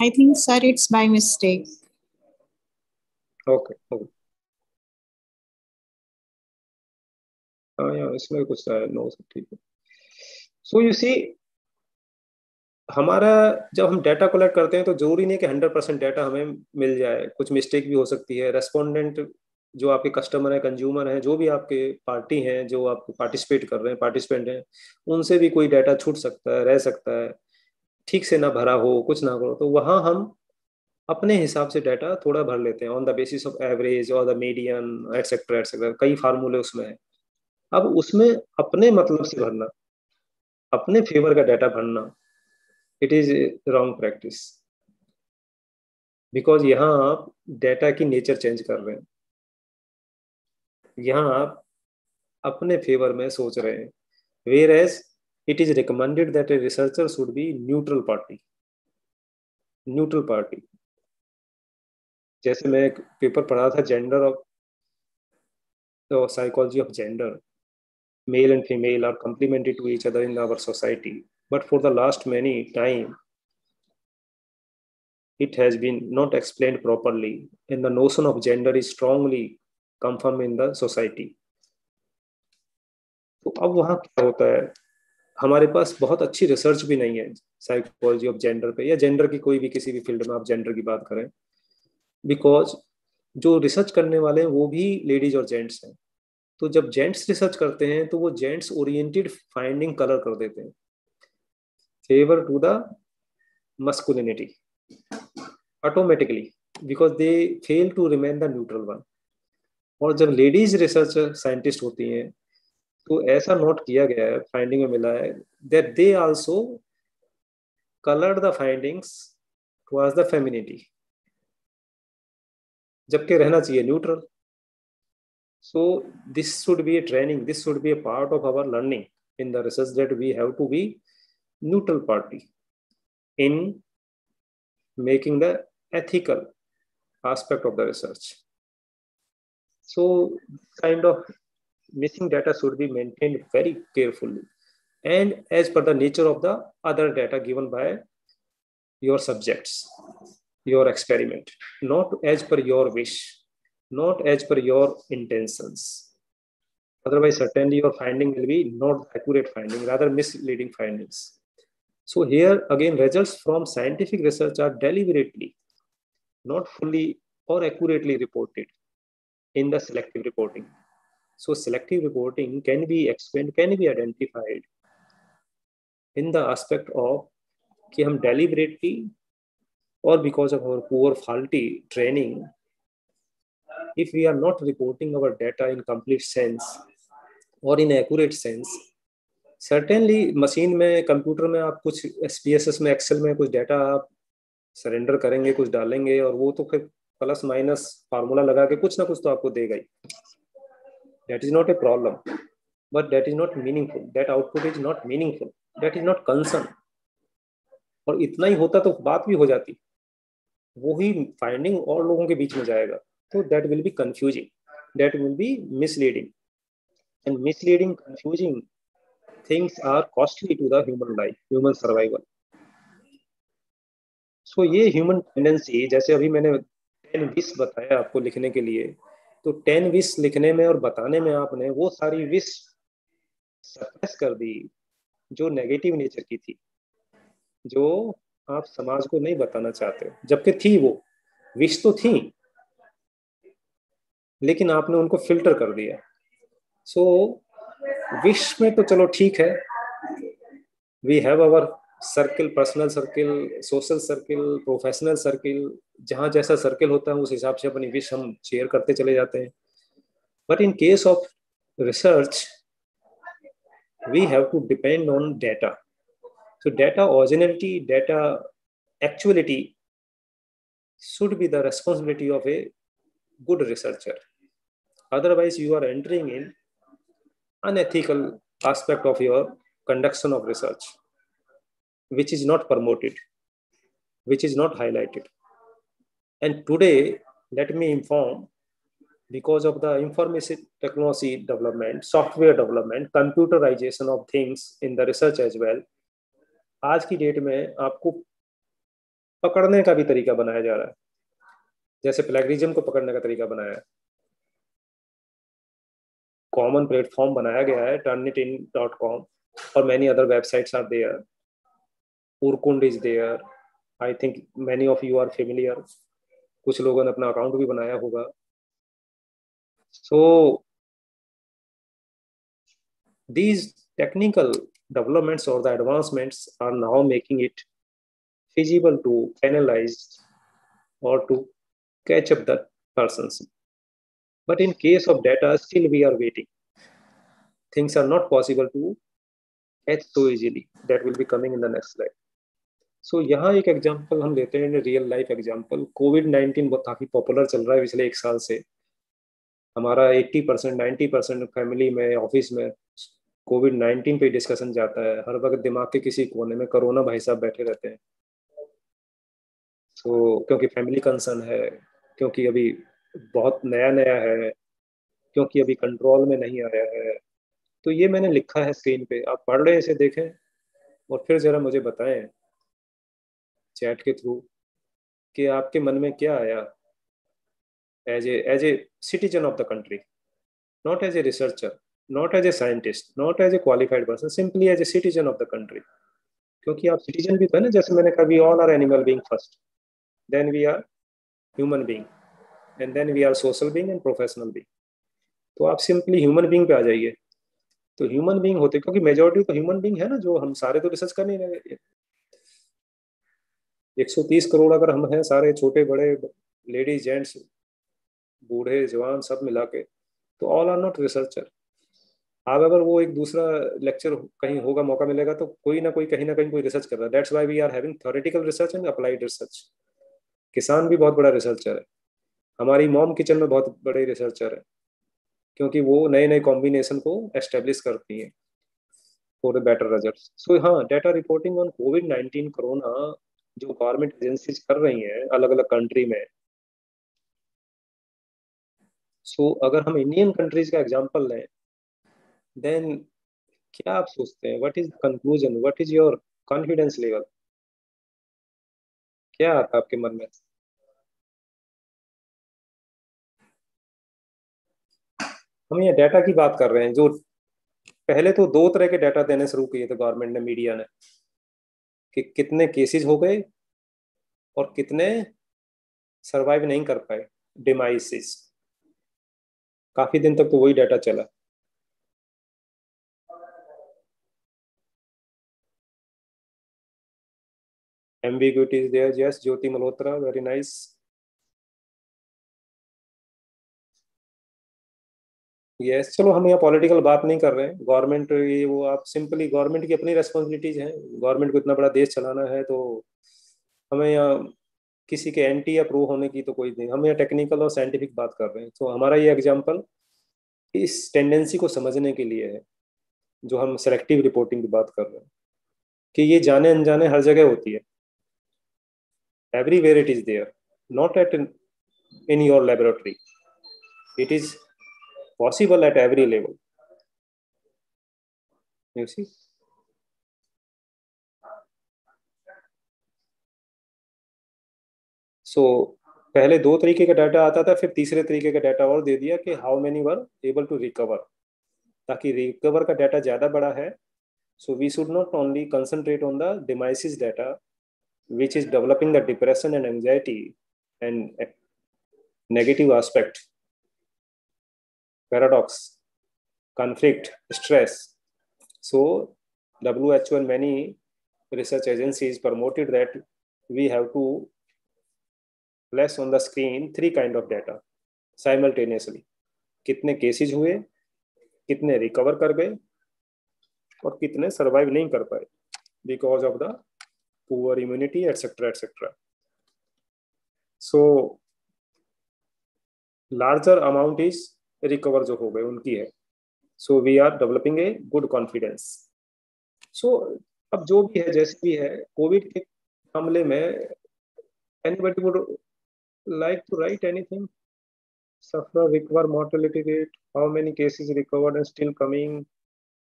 I think, sir, it's by mistake. Okay. okay. हाँ यार इसमें कुछ नो सब ठीक है सो यू सी हमारा जब हम डाटा कलेक्ट करते हैं तो ज़रूरी नहीं कि हंड्रेड परसेंट डाटा हमें मिल जाए। कुछ मिस्टेक भी हो सकती है। रेस्पोंडेंट जो आपके कस्टमर है कंज्यूमर हैं, जो भी आपके पार्टी हैं, जो आप पार्टिसिपेट कर रहे हैं पार्टिसिपेंट हैं, उनसे भी कोई डाटा छूट सकता है, रह सकता है। ठीक से ना भरा हो, कुछ ना करो तो वहाँ हम अपने हिसाब से डाटा थोड़ा भर लेते हैं। On the basis of average और द मीडियन एटसेट्रा एटसेट्रा कई फार्मूले उसमें है। अब उसमें अपने मतलब से भरना। अपने फेवर का डाटा भरना it is wrong practice because यहाँ आप डाटा की नेचर चेंज कर रहे हैं. यहाँ आप अपने फेवर में सोच रहे हैं. Whereas it is recommended that a researcher should be neutral party neutral party जैसे मैं एक पेपर पढ़ा था gender of psychology of gender male and female are complementary to each other in our society but for the last many time it has been not explained properly and the notion of gender is strongly confirmed in the society तो अब वहाँ क्या होता है हमारे पास बहुत अच्छी रिसर्च भी नहीं है साइकोलॉजी ऑफ़ जेंडर पे या जेंडर की कोई भी किसी भी फ़ील्ड में आप जेंडर की बात करें बिकॉज़ जो रिसर्च करने वाले हैं वो भी लेडीज़ और जेंट्स हैं तो जब जेंट्स रिसर्च करते हैं तो वो जेंट्स ओरिएंटेड फाइंडिंग कलर कर देते हैं। Favour to the masculinity automatically because they fail to remain the neutral one और जब लेडीज़ रिसर्च साइंटिस्ट होती हैं तो ऐसा नोट किया गया है फाइंडिंग में मिला है that they also coloured the findings towards the femininity जबकि रहना चाहिए neutral So this should be a training. This should be a part of our learning in the research that we have to be neutral party in making the ethical aspect of the research. So kind of missing data should be maintained very carefully and as per the nature of the other data given by your subjects, your experiment, not as per your wish not as per your intentions. Otherwise, certainly your finding will be not accurate finding, rather misleading findings. So here again, results from scientific research are deliberately, not fully or accurately reported in the selective reporting. So selective reporting can be explained, can be identified in the aspect of कि हम deliberately or because of our poor faulty training if we are not reporting our data in complete sense or in accurate sense, certainly machine में कंप्यूटर में आप कुछ एस में एक्सेल में कुछ डाटा आप सरेंडर करेंगे, कुछ डालेंगे और वो तो फिर प्लस माइनस फार्मूला लगा के कुछ ना कुछ तो आपको देगा ही। That is not a problem but that is not meaningful that output is not meaningful that is not concern और इतना ही होता तो बात भी हो जाती। वही फाइंडिंग और लोगों के बीच में जाएगा। So that will be confusing. That will be misleading. And misleading, confusing things are costly to the human life, human survival. so, ये ह्यूमन टेंडेंसी जैसे अभी मैंने टेन विश बताया आपको लिखने के लिए तो टेन विश लिखने में और बताने में आपने वो सारी विश सप्रेस कर दी जो नेगेटिव नेचर की थी जो आप समाज को नहीं बताना चाहते जबकि थी वो विश तो थी लेकिन आपने उनको फ़िल्टर कर दिया। सो so, विश में तो चलो ठीक है। We have our circle personal circle social circle professional circle जहाँ जैसा सर्किल होता है उस हिसाब से अपनी विश हम शेयर करते चले जाते हैं। But in case of research we have to depend on data So data originality, data actuality should be the responsibility of a good researcher. Otherwise, you are entering in unethical aspect of your conduction of research, which is not promoted, which is not highlighted. And today, let me inform, because of the information technology development, software development, computerization of things in the research as well, आज की डेट में आपको पकड़ने का भी तरीका बनाया जा रहा है जैसे प्लेगरिज्म को पकड़ने का तरीका बनाया है कॉमन प्लेटफॉर्म बनाया गया है turn it in dot com और many other websites are there Urkund is there I think many of you are familiar कुछ लोगों ने अपना अकाउंट भी बनाया होगा। So these technical the advancements are now making it feasible to analyze or to catch up the persons. But in case of data, still we are waiting. Things are not possible to catch so easily. That will be coming in the next slide. So so, यहाँ एक एग्जांपल हम लेते हैं रियल लाइफ एग्जांपल कोविड 19 बहुत काफ़ी पॉपुलर चल रहा है पिछले एक साल से हमारा 80 परसेंट नाइन्टी परसेंट फैमिली में ऑफ़िस में कोविड नाइन्टीन पे डिस्कशन जाता है हर वक्त दिमाग के किसी कोने में कोरोना भाई साहब बैठे रहते हैं तो so, क्योंकि फैमिली कंसर्न है क्योंकि अभी बहुत नया नया है, क्योंकि अभी कंट्रोल में नहीं आया है। तो ये मैंने लिखा है स्क्रीन पे। आप पढ़ रहे इसे देखें और फिर ज़रा मुझे बताएँ चैट के थ्रू कि आपके मन में क्या आया as a as a citizen of the country not as a researcher not as a scientist not as a qualified person simply as a citizen of the country. क्योंकि आप सिटीजन भी तो है ना, जैसे मैंने कहा we all are animal being first then we are human being and then we are social being and professional being तो आप सिंपली ह्यूमन बीइंग पे आ जाइए। तो ह्यूमन बींग होते, क्योंकि मेजोरिटी तो ह्यूमन बींग है ना, जो हम सारे तो रिसर्च कर नहीं रहे 130 करोड़ अगर हम हैं सारे छोटे, बड़े लेडीज़ जेंट्स बूढ़े, जवान, सब मिला के तो ऑल आर नॉट रिसर्चर आप अगर वो एक दूसरा लेक्चर कहीं होगा, मौका मिलेगा तो कोई ना कोई, कहीं ना कहीं कोई रिसर्च कर रहा है। That's why we are having theoretical research and applied research किसान भी बहुत बड़ा रिसर्चर है। हमारी मॉम किचन में बहुत बड़े रिसर्चर है क्योंकि वो नए नए कॉम्बिनेशन को एस्टेब्लिश करती हैं for the better result so हाँ data reporting on Covid nineteen corona जो गवर्नमेंट एजेंसीज कर रही हैं अलग अलग कंट्री में सो so, अगर हम इंडियन कंट्रीज़ का एग्ज़ाम्पल लें देन क्या आप सोचते हैं? What is the conclusion what is your confidence level क्या आता आपके मन में? हम ये डाटा की बात कर रहे हैं, जो पहले तो दो तरह के डाटा देने शुरू किए थे गवर्नमेंट ने मीडिया ने, कि कितने केसेस हो गए और कितने सरवाइव नहीं कर पाए डिमाइसिस काफ़ी दिन तक तो वही डाटा चला। Ambiguity is there, yes jyoti malhotra very nice yes yes, चलो हम यहाँ पॉलिटिकल बात नहीं कर रहे हैं। गवर्नमेंट ये वो आप सिंपली गवर्नमेंट की अपनी रेस्पॉन्सिबिलिटीज हैं। गवर्नमेंट को इतना बड़ा देश चलाना है तो हमें यहाँ किसी के एंटी या प्रो होने की तो कोई नहीं। हम यहाँ टेक्निकल और साइंटिफिक बात कर रहे हैं। तो हमारा ये एग्ज़ाम्पल इस टेंडेंसी को समझने के लिए है जो हम सेलेक्टिव रिपोर्टिंग की बात कर रहे हैं कि ये जाने अनजाने हर जगह होती है। It is there not at in, in your laboratory it is possible at every level. You see? So so, पहले दो तरीके का डाटा आता था फिर तीसरे तरीके का डाटा और दे दिया कि how many were able to recover ताकि रिकवर का डाटा ज़्यादा बड़ा है so we should not only concentrate on the demises data which is developing the depression and anxiety and negative aspect paradox conflict stress so who and many research agencies promoted that we have to place on the screen three kind of data simultaneously कितने केसेस हुए कितने रिकवर कर गए और कितने सर्वाइव नहीं कर पाए because of the poor immunity etcetera etcetera so larger amount is recover जो हो गए, उनकी है। So we are developing a good confidence so अब जो भी है, जैसे भी है कोविड के मामले में anybody would like to write anything suffer, recover mortality rate, how many cases recovered and still coming?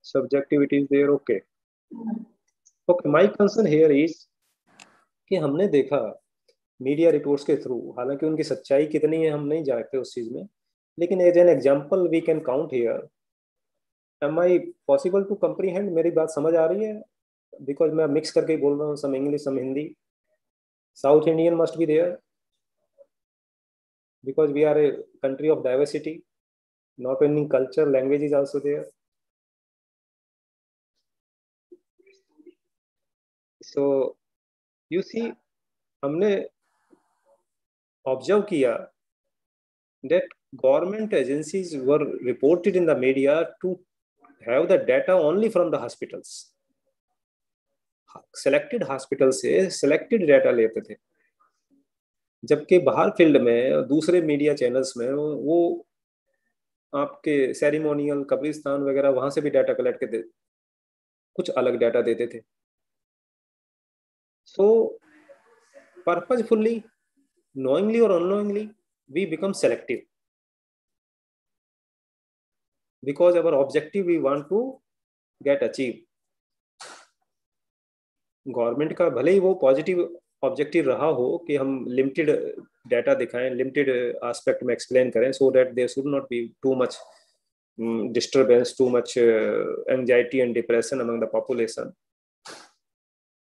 Subjectivity is there, okay. Okay, my concern here is कि हमने देखा मीडिया रिपोर्ट्स के थ्रू हालाँकि उनकी सच्चाई कितनी है, हम नहीं जानते उस चीज़ में। लेकिन as an example we can count here am I possible to comprehend मेरी बात समझ आ रही है? बिकॉज़ मैं मिक्स करके बोल रहा हूँ some English some Hindi south Indian must be there because we are a country of diversity, not only culture language is also there. So, you see, हमने ऑब्ज़र्व किया that government agencies were reported in the media to have the data only from the hospitals selected hospital से selected data लेते थे जबकि बाहर फ़ील्ड में दूसरे मीडिया चैनल्स में वो आपके सेरिमोनियल कब्रिस्तान वगैरह वहाँ से भी डाटा कलेक्ट करते कुछ अलग डाटा देते थे सो पर्पजफुल्ली नोइंगली और unknowingly we become selective because our objective we want to get achieve government का भले ही वो पॉजिटिव ऑब्जेक्टिव रहा हो कि हम लिमिटेड डाटा दिखाएँ लिमिटेड एस्पेक्ट में एक्सप्लेन करें so that there should not be too much too much uh, anxiety and depression among the population.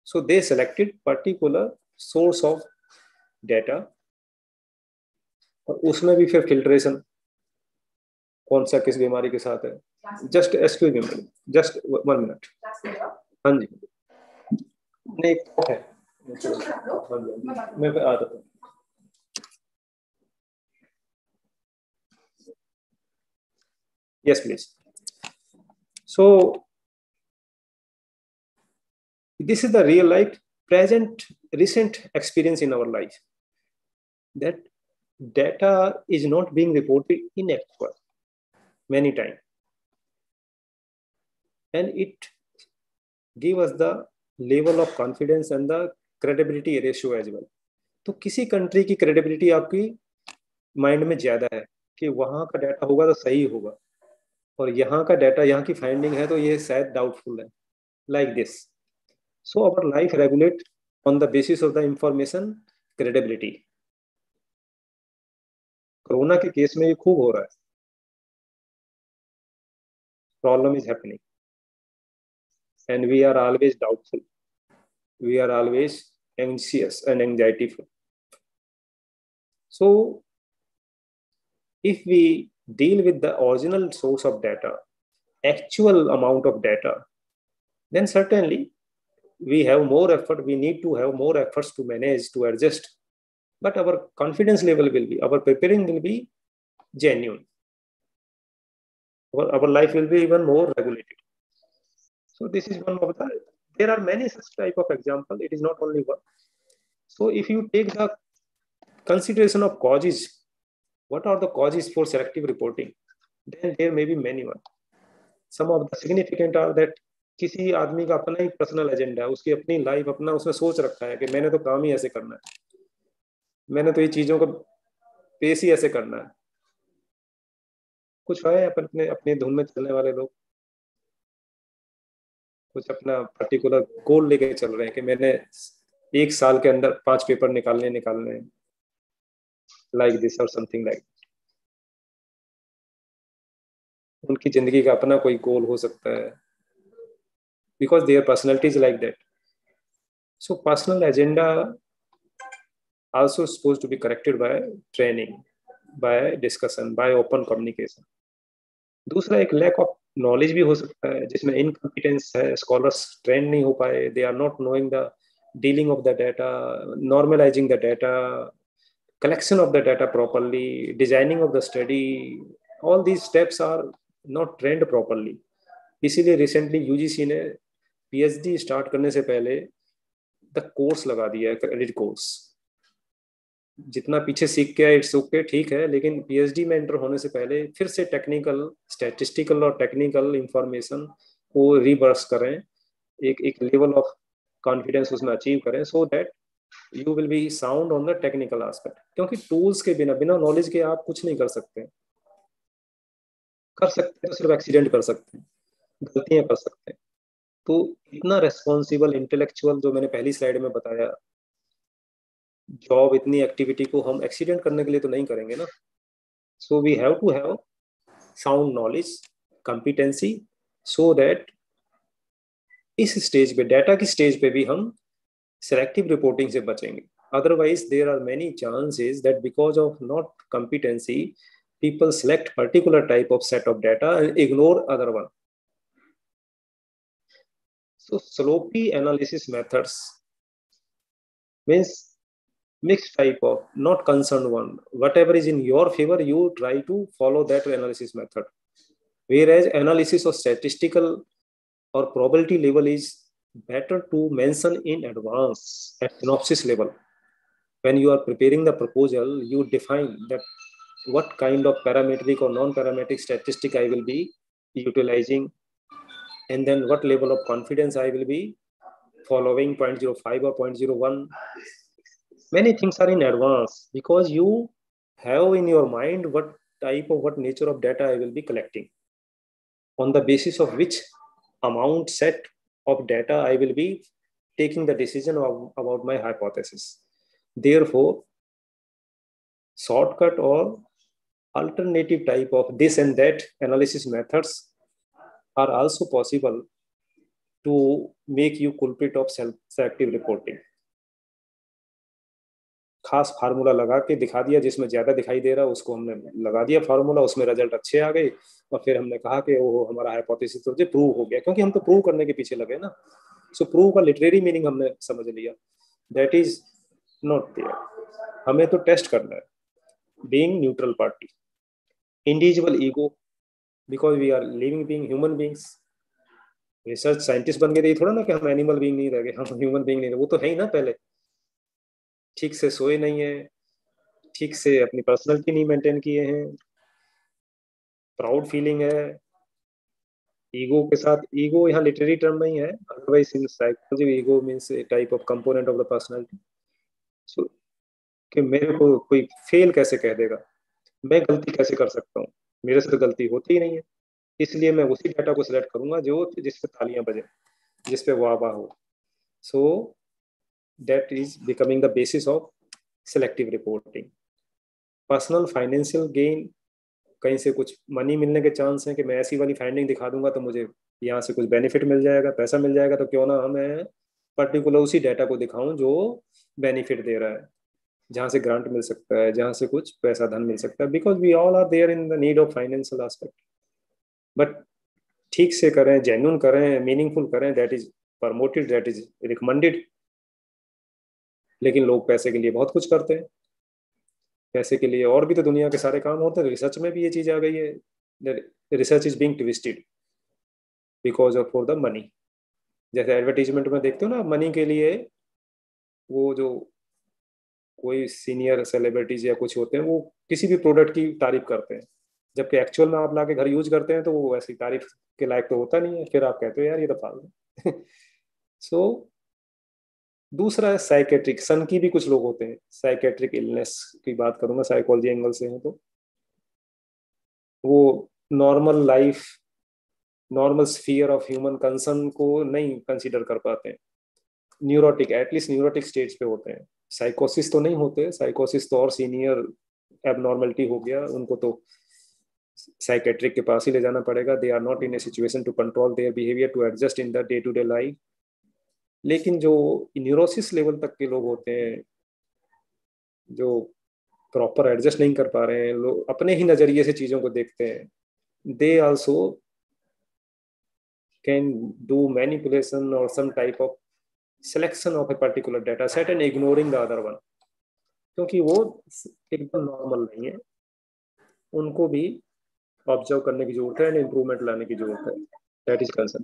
So they selected particular source of data और उसमें भी फिर फिल्ट्रेशन कौन सा किस बीमारी के साथ है? Just excuse madam just one minute हाँ जी। नहीं, है। मैं आ yes please so this is the real life present recent experience in our life that data is not being reported in act many times. And it give us the level of confidence and the credibility ratio as well तो किसी कंट्री की क्रेडिबिलिटी आपकी माइंड में ज़्यादा है कि वहाँ का डाटा होगा तो सही होगा। और यहाँ का डाटा यहाँ की फाइंडिंग है तो ये शायद डाउटफुल है। Like this so our life regulate on the basis of the information credibility corona के केस में ये खूब हो रहा है। problem is happening. And we are always doubtful. We are always anxious and anxietyful so if we deal with the original source of data actual amount of data then certainly we have more effort we need to have more efforts to manage to adjust. But our confidence level will be our preparing will be genuine. Our, our life will be even more regulated. So this is one of the there are many such type of example it is not only one so if you take the consideration of causes what are the causes for selective reporting then there may be many one some of the significant are that किसी आदमी का अपना ही पर्सनल एजेंडा है उसकी अपनी लाइफ अपना उसने सोच रखा है कि मैंने तो काम ही ऐसे करना है मैंने तो ये चीज़ों को पेश ही ऐसे करना है कुछ है अपने अपने धुन में चलने वाले लोग? कुछ अपना पर्टिकुलर गोल लेके चल रहे हैं कि मैंने एक साल के अंदर पाँच पेपर निकालने निकालने लाइक दिस और something like उनकी ज़िंदगी का अपना कोई गोल हो सकता है। Because their personality is like that so personal agenda also supposed to be corrected by training, by discussion, by open communication दूसरा एक लैक ऑफ़ नॉलेज भी हो सकता है, जिसमें इनकम्पिटेंस है स्कॉलर्स ट्रेन नहीं हो पाए they are not knowing the dealing of the data normalizing the data collection of the data properly, designing of the study, all these steps are not trained properly. इसीलिए रिसेंटली यूजीसी ने पीएचडी स्टार्ट करने से पहले द कोर्स लगा दिया है क्रेडिट कोर्स जितना पीछे सीख के इट्स ओके ठीक है, लेकिन पीएचडी में एंटर होने से पहले फिर से टेक्निकल स्टैटिस्टिकल और टेक्निकल इंफॉर्मेशन को रिवर्स करें, एक एक लेवल ऑफ़ कॉन्फिडेंस उसमें अचीव करें so that you will be sound on the technical aspect क्योंकि टूल्स के बिना बिना नॉलेज के आप कुछ नहीं कर सकते। कर सकते हैं तो सिर्फ़ एक्सीडेंट कर सकते हैं, गलतियाँ कर सकते हैं। तो इतना रेस्पॉन्सिबल इंटेलेक्चुअल जो मैंने पहली स्लाइड में बताया जॉब इतनी एक्टिविटी को हम एक्सीडेंट करने के लिए तो नहीं करेंगे ना। So we have to have sound knowledge competency so that इस स्टेज पे डाटा की स्टेज पे भी हम सेलेक्टिव रिपोर्टिंग से बचेंगे। Otherwise there are many chances that because of not competency people select particular type of set of data and ignore other one so sloppy analysis methods means mixed type of not concerned one whatever is in your favor you try to follow that analysis method whereas analysis of statistical or probability level is better to mention in advance at synopsis level. When you are preparing the proposal, you define that what kind of parametric or non-parametric statistic I will be utilizing, and then what level of confidence I will be following 0.05 or 0.01. Many things are in advance because you have in your mind what type of what nature of data I will be collecting on the basis of which amount set of data, I will be taking the decision of, about my hypothesis. Therefore, shortcut or alternative type of this and that analysis methods are also possible to make you culprit of self-selective reporting. खास फार्मूला लगा के दिखा दिया जिसमें ज़्यादा दिखाई दे रहा उसको हमने लगा दिया फार्मूला उसमें रिज़ल्ट अच्छे आ गए। और फिर हमने कहा कि वो हमारा हाइपोथेसिस तो प्रूव हो गया क्योंकि हम तो प्रूव करने के पीछे लगे ना। सो so, प्रूव का लिटरेरी मीनिंग हमने समझ लिया। दैट इज़ नॉट देयर हमें तो टेस्ट करना है। Being neutral party individual ego because we are living being human beings research scientist बन गए थोड़ा ना कि हम एनिमल बींग नहीं रह गए हम ह्यूमन बींग नहीं रहे। वो तो है ही ना पहले। ठीक से सोए नहीं है, ठीक से अपनी पर्सनैलिटी नहीं मेंटेन किए हैं प्राउड फीलिंग है ईगो के साथ ईगो यहाँ लिटरेरी टर्म नहीं है otherwise in psychology ego a type of component of the personality so कि मेरे को कोई फेल कैसे कह देगा? मैं गलती कैसे कर सकता हूँ? मेरे से तो गलती होती ही नहीं है। इसलिए मैं उसी डाटा को सिलेक्ट करूँगा जो जिस पे तालियाँ बजे जिस पे वाह वाह हो। So that is becoming the basis of selective reporting. Personal financial gain कहीं से कुछ मनी मिलने के चांस हैं कि मैं ऐसी वाली फाइंडिंग दिखा दूँगा तो मुझे यहाँ से कुछ बेनिफिट मिल जाएगा, पैसा मिल जाएगा तो क्यों ना मैं पर्टिकुलर उसी डाटा को दिखाऊँ जो बेनिफिट दे रहा है, जहाँ से ग्रांट मिल सकता है, जहाँ से कुछ पैसा धन मिल सकता है because we all are there in the need of financial aspect but ठीक से करें जेन्यून करें मीनिंगफुल करें that is promoted that is recommended लेकिन लोग पैसे के लिए बहुत कुछ करते हैं। पैसे के लिए और भी तो दुनिया के सारे काम होते हैं। रिसर्च में भी ये चीज़ आ गई है। Research is being twisted because of for the money जैसे एडवर्टीजमेंट में देखते हो ना मनी के लिए वो जो कोई सीनियर सेलिब्रिटीज या कुछ होते हैं, वो किसी भी प्रोडक्ट की तारीफ़ करते हैं। जबकि एक्चुअल में आप लाके घर यूज़ करते हैं तो वो ऐसी तारीफ़ के लायक तो होता नहीं है। फिर आप कहते हो, यार, ये तो फालतू सो [LAUGHS] दूसरा है साइकेट्रिक सन की भी कुछ लोग होते हैं। साइकेट्रिक इलनेस की बात करूँगा साइकोलॉजी एंगल से है तो। वो normal life normal sphere of human concern को नहीं कंसीडर कर पाते हैं। न्यूरोटिक एटलीस्ट न्यूरोटिक स्टेज पे होते हैं। साइकोसिस तो नहीं होते साइकोसिस तो और सीनियर एबनॉर्मलिटी हो गया, उनको तो साइकेट्रिक के पास ही ले जाना पड़ेगा। They are not in a situation to control their behaviour to adjust in the day to day life लेकिन जो न्यूरोसिस लेवल तक के लोग होते हैं, जो प्रॉपर एडजस्ट नहीं कर पा रहे हैं लोग अपने ही नज़रिए से चीज़ों को देखते हैं they also can do manipulation और some type of selection of a particular data set and ignoring the other one क्योंकि वो एकदम नॉर्मल नहीं है। उनको भी ऑब्ज़र्व करने की ज़रूरत है एंड इम्प्रूवमेंट लाने की ज़रूरत है। दैट इज़ कंसर्न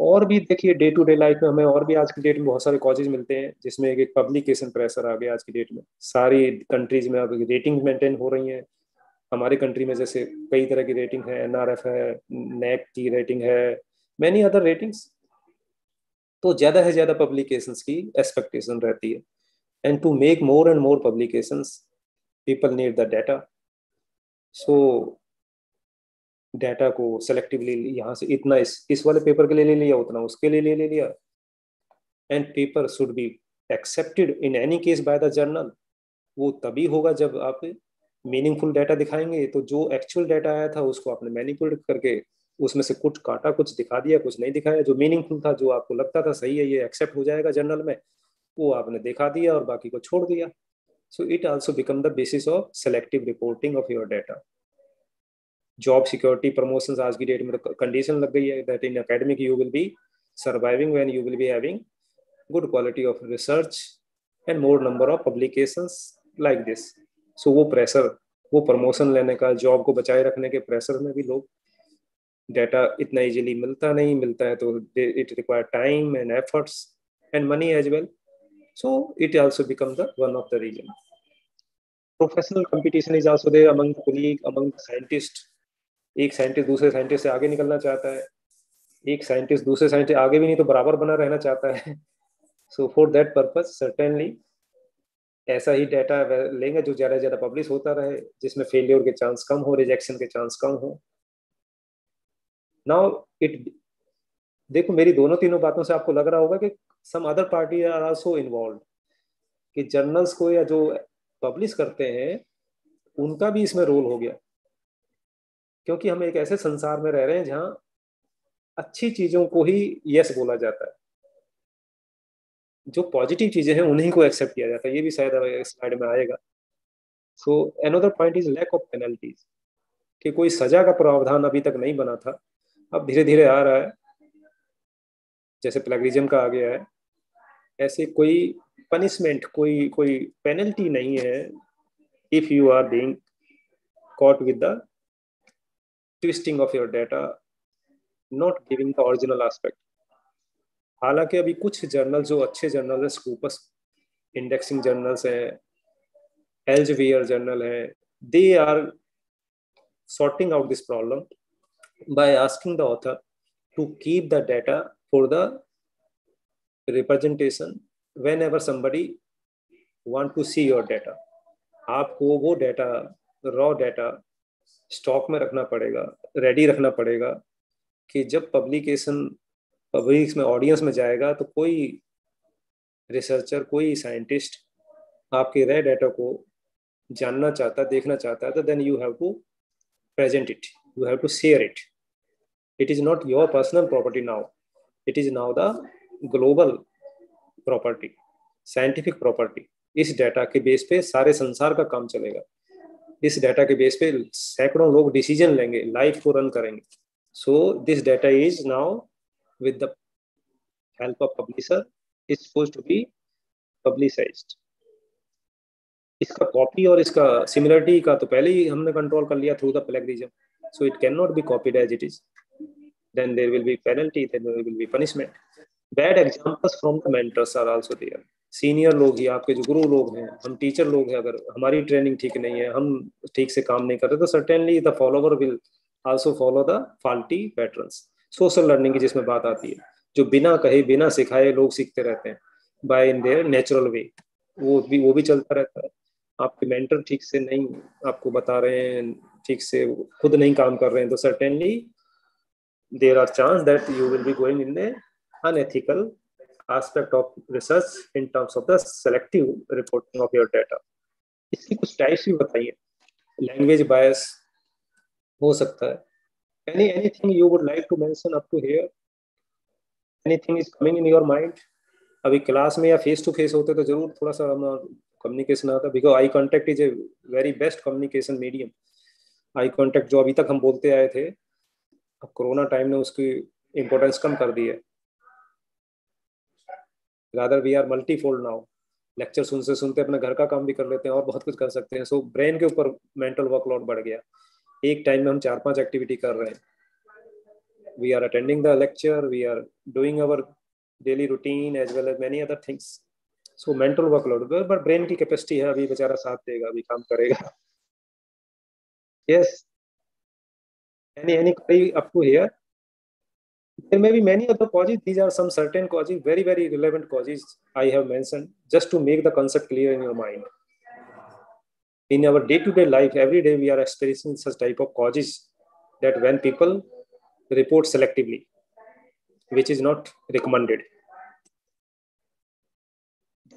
और भी देखिए डे टू डे लाइफ में हमें और भी आज की डेट में बहुत सारे कॉजेज मिलते हैं, जिसमें एक पब्लिकेशन प्रेशर आ गया आज की डेट में। सारी कंट्रीज़ में अब रेटिंग मेंटेन हो रही है। हमारे कंट्री में जैसे कई तरह की रेटिंग है एनआरएफ है नेक की रेटिंग है मैनी अदर रेटिंग्स तो ज़्यादा से ज़्यादा पब्लिकेशन की एक्सपेक्टेशन रहती है। And to make more and more publication people need the data so data को सेलेक्टिवली यहाँ से इतना इस इस वाले पेपर के लिए ले लिया, उतना उसके लिए ले ले लिया। And paper should be accepted in any case by the journal वो तभी होगा जब आप मीनिंगफुल डाटा दिखाएँगे। तो जो एक्चुअल डाटा आया था, उसको आपने मैनिपुलेट करके उसमें से कुछ काटा, कुछ दिखा दिया, कुछ नहीं दिखाया। जो मीनिंगफुल था, जो आपको लगता था सही है, ये एक्सेप्ट हो जाएगा जर्नल में, वो आपने दिखा दिया और बाकी को छोड़ दिया। So it also become the basis of selective reporting of your data job security promotion आज की डेट में तो कंडीशन लग गई है that in academic you will be surviving when you will be having good quality of research and more number of publications like this so वो प्रेशर वो प्रमोशन लेने का जॉब को बचाए रखने के प्रेशर में भी लोग डाटा इतना इजीली मिलता नहीं, मिलता है तो it require time and efforts and money as well so it also becomes the one of the region professional competition is also there among colleague, among the scientist. एक साइंटिस्ट दूसरे साइंटिस्ट से आगे निकलना चाहता है, एक साइंटिस्ट दूसरे साइंटिस्ट आगे भी नहीं तो बराबर बना रहना चाहता है। So for that purpose certainly ऐसा ही डाटा लेंगे जो ज़्यादा ज़्यादा पब्लिश होता रहे, जिसमें फेलियर के चांस कम हो रिजेक्शन के चांस कम हो। नाउ इट देखो, मेरी दोनों तीनों बातों से आपको लग रहा होगा कि some other party are also involve कि जर्नल्स को या जो पब्लिश करते हैं, उनका भी इसमें रोल हो गया। क्योंकि हम एक ऐसे संसार में रह रहे हैं जहाँ अच्छी चीज़ों को ही यस बोला जाता है। जो पॉजिटिव चीज़ें हैं, उन्हीं को एक्सेप्ट किया जाता है। ये भी शायद स्लाइड में आएगा। So another point is lack of penalties कि कोई सजा का प्रावधान अभी तक नहीं बना था। अब धीरे धीरे आ रहा है। जैसे प्लेगरिज्म का आ गया है। ऐसे कोई पनिशमेंट कोई कोई पेनल्टी नहीं है if you are being caught with the twisting of your data not giving the original aspect हालांकि अभी कुछ जर्नल जो अच्छे जर्नल है स्कूपस इंडेक्सिंग जर्नल्स हैं एल्जवियर जर्नल है they are sorting out this problem by asking the author to keep the data for the representation whenever somebody want to see your data आपको वो डाटा रॉ डाटा स्टॉक में रखना पड़ेगा, रेडी रखना पड़ेगा कि जब पब्लिकेशन पब्लिक में ऑडियंस में जाएगा तो कोई रिसर्चर कोई साइंटिस्ट आपके रे डाटा को जानना चाहता है देखना चाहता है तो then you have to present it you have to share it it is not your personal property now it is now the global property scientific property इस डाटा के बेस पे सारे संसार का काम चलेगा। इस डाटा के बेस पे सैकड़ों लोग डिसीज़न लेंगे लाइफ को रन करेंगे। So this data is now with the help of publisher is suppose to be publicised इसका कॉपी और इसका सिमिलरिटी का तो पहले ही हमने कंट्रोल कर लिया through the plagiarism so it can not be copied as it is then there will be penalty, then there will be punishment bad examples from the mentors are also there senior लोग ही, आपके जो गुरु लोग हैं, हम टीचर लोग हैं, अगर हमारी ट्रेनिंग ठीक नहीं है, हम ठीक से काम नहीं कर रहे तो certainly the follower will also follow the faulty patterns social learning की जिसमें बात आती है, जो बिना कहे, बिना सिखाए लोग सीखते रहते हैं by in their natural way वो भी वो भी चलता रहता है। आपके मेंटर ठीक से नहीं आपको बता रहे हैं, ठीक से खुद नहीं काम कर रहे हैं तो certainly there are chance that you will be going in unethical aspect of research in terms of the selective reporting of your data. इसकी कुछ टाइप्स भी बताइए। लैंग्वेज बायस हो सकता है। Any anything you would like to mention up to here anything is coming in your mind अभी क्लास में या फेस टू फेस होते तो ज़रूर थोड़ा सा हम कम्युनिकेशन आता। Because eye contact is a very best communication medium eye contact जो अभी तक हम बोलते आए थे, अब कोरोना टाइम ने उसकी इम्पोर्टेंस कम कर दी है। Rather we are multifold now lecture सुनते सुनते अपने घर का काम भी कर लेते हैं और बहुत कुछ कर सकते हैं। सो so, ब्रेन के ऊपर मेंटल वर्कलोड बढ़ गया। एक टाइम में हम चार पाँच एक्टिविटी कर रहे हैं। We are attending the lecture we are doing our daily routine as well as many other things so mental workload but brain की कैपेसिटी है अभी बेचारा साथ देगा अभी काम करेगा। Yes any any to here there may be many other causes these are some certain causes very very relevant causes i have mentioned just to make the concept clear in your mind in our day-to-day life every day we are experiencing such type of causes that when people report selectively which is not recommended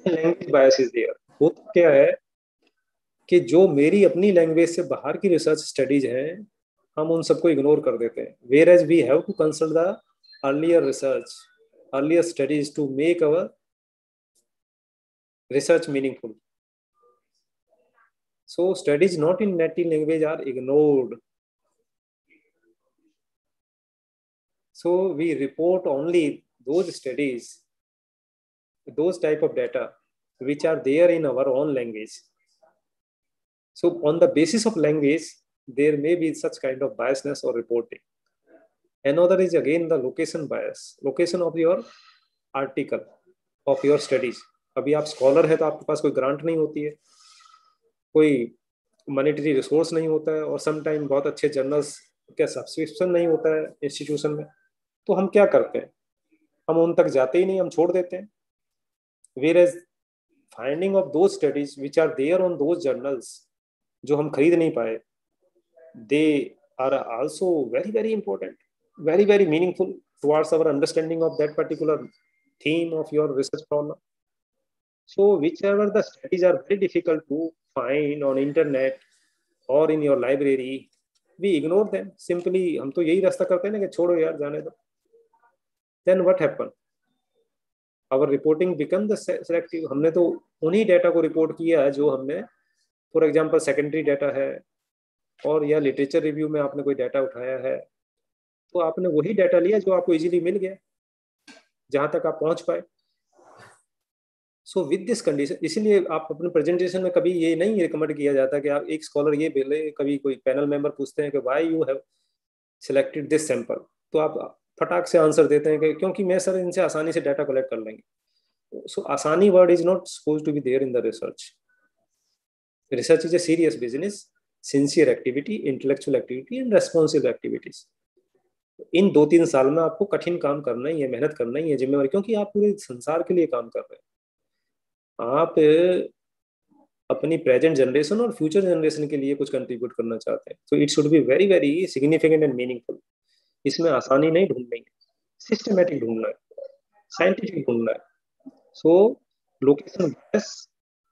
language bias is there होता क्या है कि जो मेरी अपनी लैंग्वेज से बाहर की रिसर्च स्टडीज़ हैं हम उन सबको इग्नोर कर देते हैं whereas we have to consult the earlier research, earlier studies to make our research meaningful. So studies not in native language are ignored. So we report only those studies, those type of data which are there in our own language. So on the basis of language, there may be such kind of biasness or reporting. Another is again the location bias, location of your article, of your studies. अभी आप स्कॉलर है तो आपके पास कोई ग्रांट नहीं होती है। कोई मॉनेटरी रिसोर्स नहीं होता है और सम टाइम बहुत अच्छे जर्नल्स का सब्सक्रिप्शन नहीं होता है इंस्टीट्यूशन में। तो हम क्या करते हैं? हम उन तक जाते ही नहीं हम छोड़ देते हैं। वेर एज फाइंडिंग ऑफ़ दो studies which are there on दो जर्नल्स जो हम खरीद नहीं पाए they are also very very important very very meaningful towards our understanding of that particular theme of your research problem so whichever the studies are very difficult to find on internet or in your library we ignore them simply हम तो यही रास्ता करते हैं ना कि छोड़ो यार जाने दो then what happened our reporting become the selective हमने तो उन्हीं डेटा को रिपोर्ट किया है जो हमने फॉर एग्जांपल सेकेंडरी डेटा है और या लिटरेचर रिव्यू में आपने कोई डाटा उठाया है तो आपने वही डाटा लिया जो आपको इजीली मिल गया, जहाँ तक आप पहुँच पाए। सो विद दिस कंडीशन इसीलिए आप अपने प्रेजेंटेशन में कभी ये नहीं रिकमेंड किया जाता कि आप एक स्कॉलर ये बोले, कभी कोई पैनल मेंबर पूछते हैं कि why you have selected this sample तो आप फटाक से आंसर देते हैं कि क्योंकि मैं सर इनसे आसानी से डाटा कलेक्ट कर लेंगे। सो आसानी word is not suppose to be there in the research research is a serious business sincere activity intellectual activity and responsible activities इन दो तीन साल में आपको कठिन काम करना ही है, मेहनत करना ही है, जिम्मेवारी, क्योंकि आप पूरे संसार के लिए काम कर रहे हैं। आप अपनी प्रेजेंट जनरेशन और फ्यूचर जनरेशन के लिए कुछ कंट्रीब्यूट करना चाहते हैं। तो it should be very very significant and meaningful इसमें आसानी नहीं ढूंढनी है। सिस्टमेटिक ढूंढना है। साइंटिफिक ढूंढना है। So location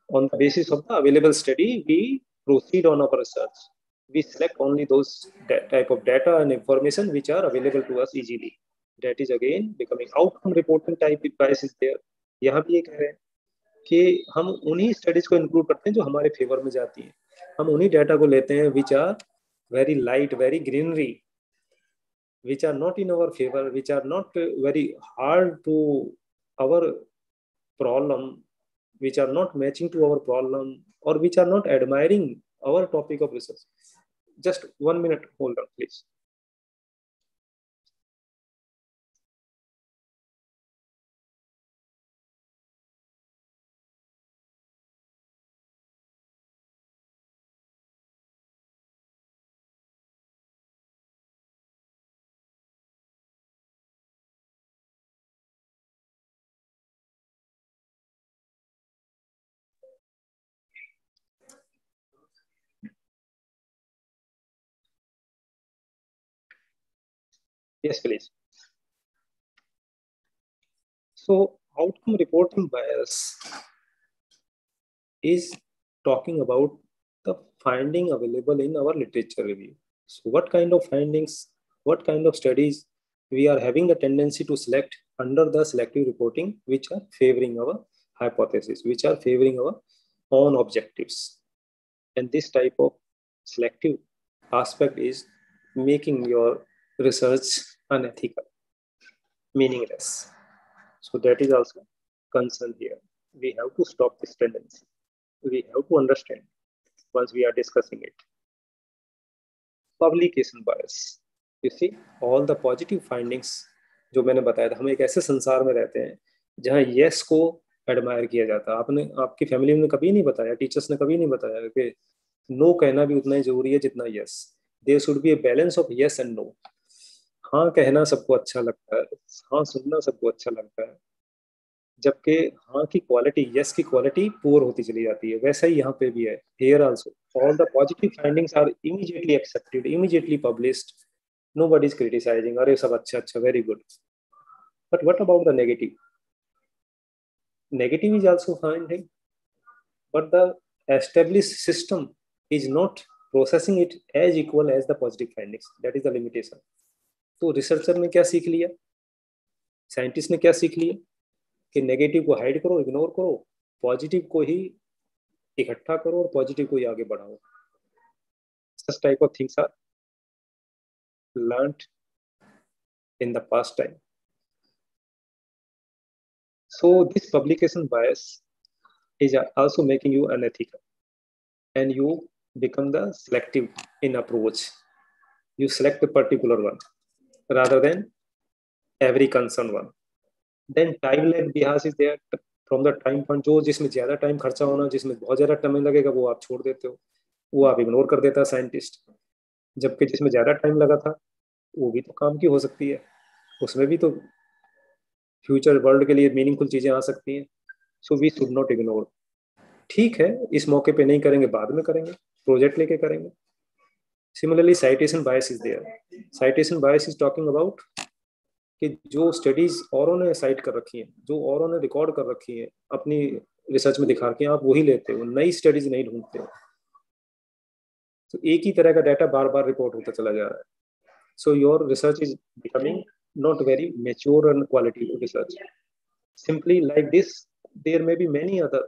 on the basis of the available study we proceed on our research we select only those type of data and information which are available to us easily. That is again becoming outcome reporting type bias is there. यहाँ भी ये कह रहे हैं कि हम उन्हीं स्टडीज़ को इंक्लूड करते हैं जो हमारे फेवर में जाती हैं हम उन्हीं डाटा को लेते हैं which are very light very greenery which are not in our favor, which are not very hard to our problem, which are not matching to our problem, or which are not admiring our topic of research. Just one minute, hold on, please. Yes, please. So outcome reporting bias is talking about the finding available in our literature review. So what kind of findings, what kind of studies we are having the tendency to select under the selective reporting, which are favoring our hypothesis, which are favoring our own objectives. And this type of selective aspect is making your research unethical, meaningless. So that is also concern here. We have to stop this tendency. We have to understand once we are discussing it. Publication bias. You see, all the positive findings जो मैंने बताया था हम एक ऐसे संसार में रहते हैं जहाँ यस को एडमायर किया जाता है आपने आपकी फैमिली में कभी नहीं बताया टीचर्स ने कभी नहीं बताया कि नो कहना भी उतना ही ज़रूरी है जितना yes there should be a balance of yes and no हाँ कहना सबको अच्छा लगता है हाँ सुनना सबको अच्छा लगता है। जबकि हाँ की क्वालिटी यस की क्वालिटी पुअर होती चली जाती है, वैसा ही यहाँ पे भी है। Here also all the positive findings are immediately accepted immediately published nobody is criticising अरे, सब अच्छा अच्छा very good but what about the negative negative is also finding but the established system is not processing it as equal as the positive findings, that is the limitation तो रिसर्चर ने क्या सीख लिया? साइंटिस्ट ने क्या सीख लिया? कि नेगेटिव को हाइड करो इग्नोर करो पॉजिटिव को ही इकट्ठा करो और पॉजिटिव को ही आगे बढ़ाओ। Such type of things are learn in the past time so this publication bias is also making you an unethical and you become the selective in approach you select particular one rather than every concerned one. Then time lag bias is there from the time point जो जिसमें ज़्यादा टाइम खर्चा होना, जिसमें बहुत ज़्यादा टाइम लगेगा, वो आप छोड़ देते हो। वो आप इग्नोर कर देता है साइंटिस्ट जबकि जिसमें ज़्यादा टाइम लगा था, वो भी तो काम की हो सकती है। उसमें भी तो फ्यूचर वर्ल्ड के लिए मीनिंगफुल चीज़ें आ सकती हैं। So we should not ignore ठीक है, इस मौके पे नहीं करेंगे, बाद में करेंगे। प्रोजेक्ट लेके करेंगे। Similarly citation bias is there citation bias is talking about कि जो स्टडीज़ औरों ने साइट कर रखी हैं, जो औरों ने रिकॉर्ड कर रखी हैं, अपनी रिसर्च में दिखा के आप वही लेते हो, नई स्टडीज़ नहीं ढूंढते हो। तो एक ही तरह का डाटा बार बार रिपोर्ट होता चला जा रहा है। So your research is becoming not very mature and quality research. Simply like this, there may be many other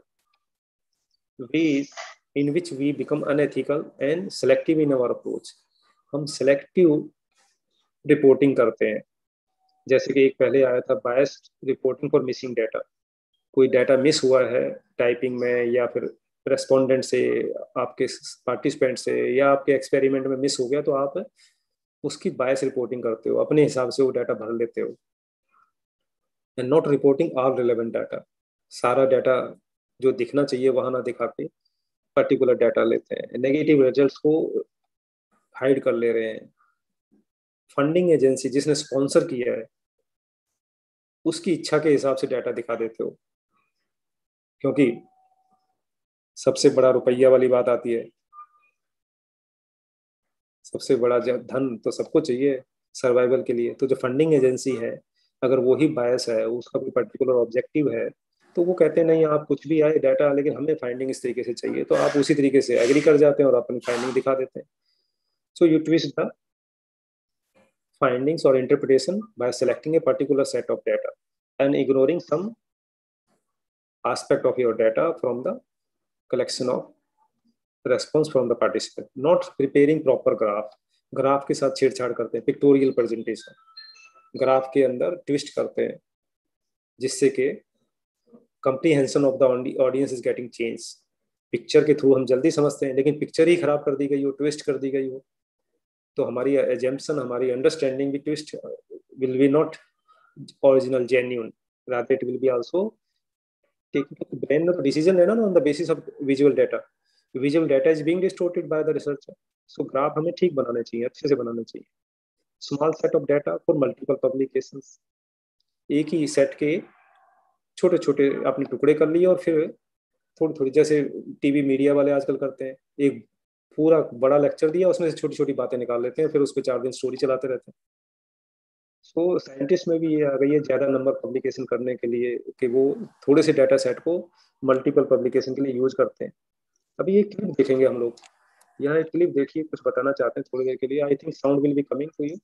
ways in which we become unethical and selective in our approach. हम selective reporting करते हैं। जैसे कि एक पहले आया था biased reporting for missing data कोई डाटा मिस हुआ है टाइपिंग में या फिर रेस्पोंडेंट से, आपके पार्टिसिपेंट से या आपके एक्सपेरिमेंट में मिस हो गया तो आप उसकी बायस रिपोर्टिंग करते हो। अपने हिसाब से वो डाटा भर लेते हो। And not reporting all relevant data सारा डाटा जो दिखना चाहिए, वहाँ ना दिखा के पर्टिकुलर डाटा लेते हैं। नेगेटिव रिजल्ट्स को हाइड कर ले रहे हैं। फंडिंग एजेंसी जिसने स्पॉन्सर किया है, उसकी इच्छा के हिसाब से डाटा दिखा देते हो। क्योंकि सबसे बड़ा रुपया वाली बात आती है। सबसे बड़ा धन तो सबको चाहिए सर्वाइवल के लिए। तो जो फंडिंग एजेंसी है, अगर वो ही बायस है, उसका कोई पर्टिकुलर ऑब्जेक्टिव है तो वो कहते हैं, नहीं, आप कुछ भी आए डाटा लेकिन हमें फाइंडिंग इस तरीके से चाहिए। तो आप उसी तरीके से एग्री कर जाते हैं और अपनी फाइंडिंग दिखा देते हैं। So you twist the findings और interpretation by selecting a particular set of data and ignoring some aspect of your data from the collection of response from the participant not preparing proper graph graph के साथ छेड़छाड़ करते हैं पिक्टोरियल प्रेजेंटेशन ग्राफ के अंदर ट्विस्ट करते हैं, जिससे कि comprehension of the audience is getting change picture के थ्रू हम जल्दी समझते हैं, लेकिन पिक्चर ही खराब कर दी गई हो ट्विस्ट कर दी गई हो तो हमारी एजेंप्शन हमारी अंडरस्टैंडिंग भी twist will be not original genuine rather it will be also brain में तो डिसीज़न लेना ना on the basis of visual data visual data is being distorted by the researcher so graph हमें ठीक बनाना चाहिए, अच्छे से बनाना चाहिए। Small set of data for multiple publication एक ही सेट के छोटे छोटे अपने टुकड़े कर लिए और फिर थोड़ी थोड़ी जैसे टीवी मीडिया वाले आजकल करते हैं एक पूरा बड़ा लेक्चर दिया उसमें से छोटी छोटी बातें निकाल लेते हैं फिर उस पर चार दिन स्टोरी चलाते रहते हैं। सो so, साइंटिस्ट में भी ये आ गई है ज़्यादा नंबर पब्लिकेशन करने के लिए कि वो थोड़े से डाटा सेट को मल्टीपल पब्लिकेशन के लिए यूज़ करते हैं। अभी ये क्लिप देखेंगे हम लोग। यहाँ एक क्लिप देखिए कुछ बताना चाहते हैं थोड़ी देर के लिए। I think sound will be coming to you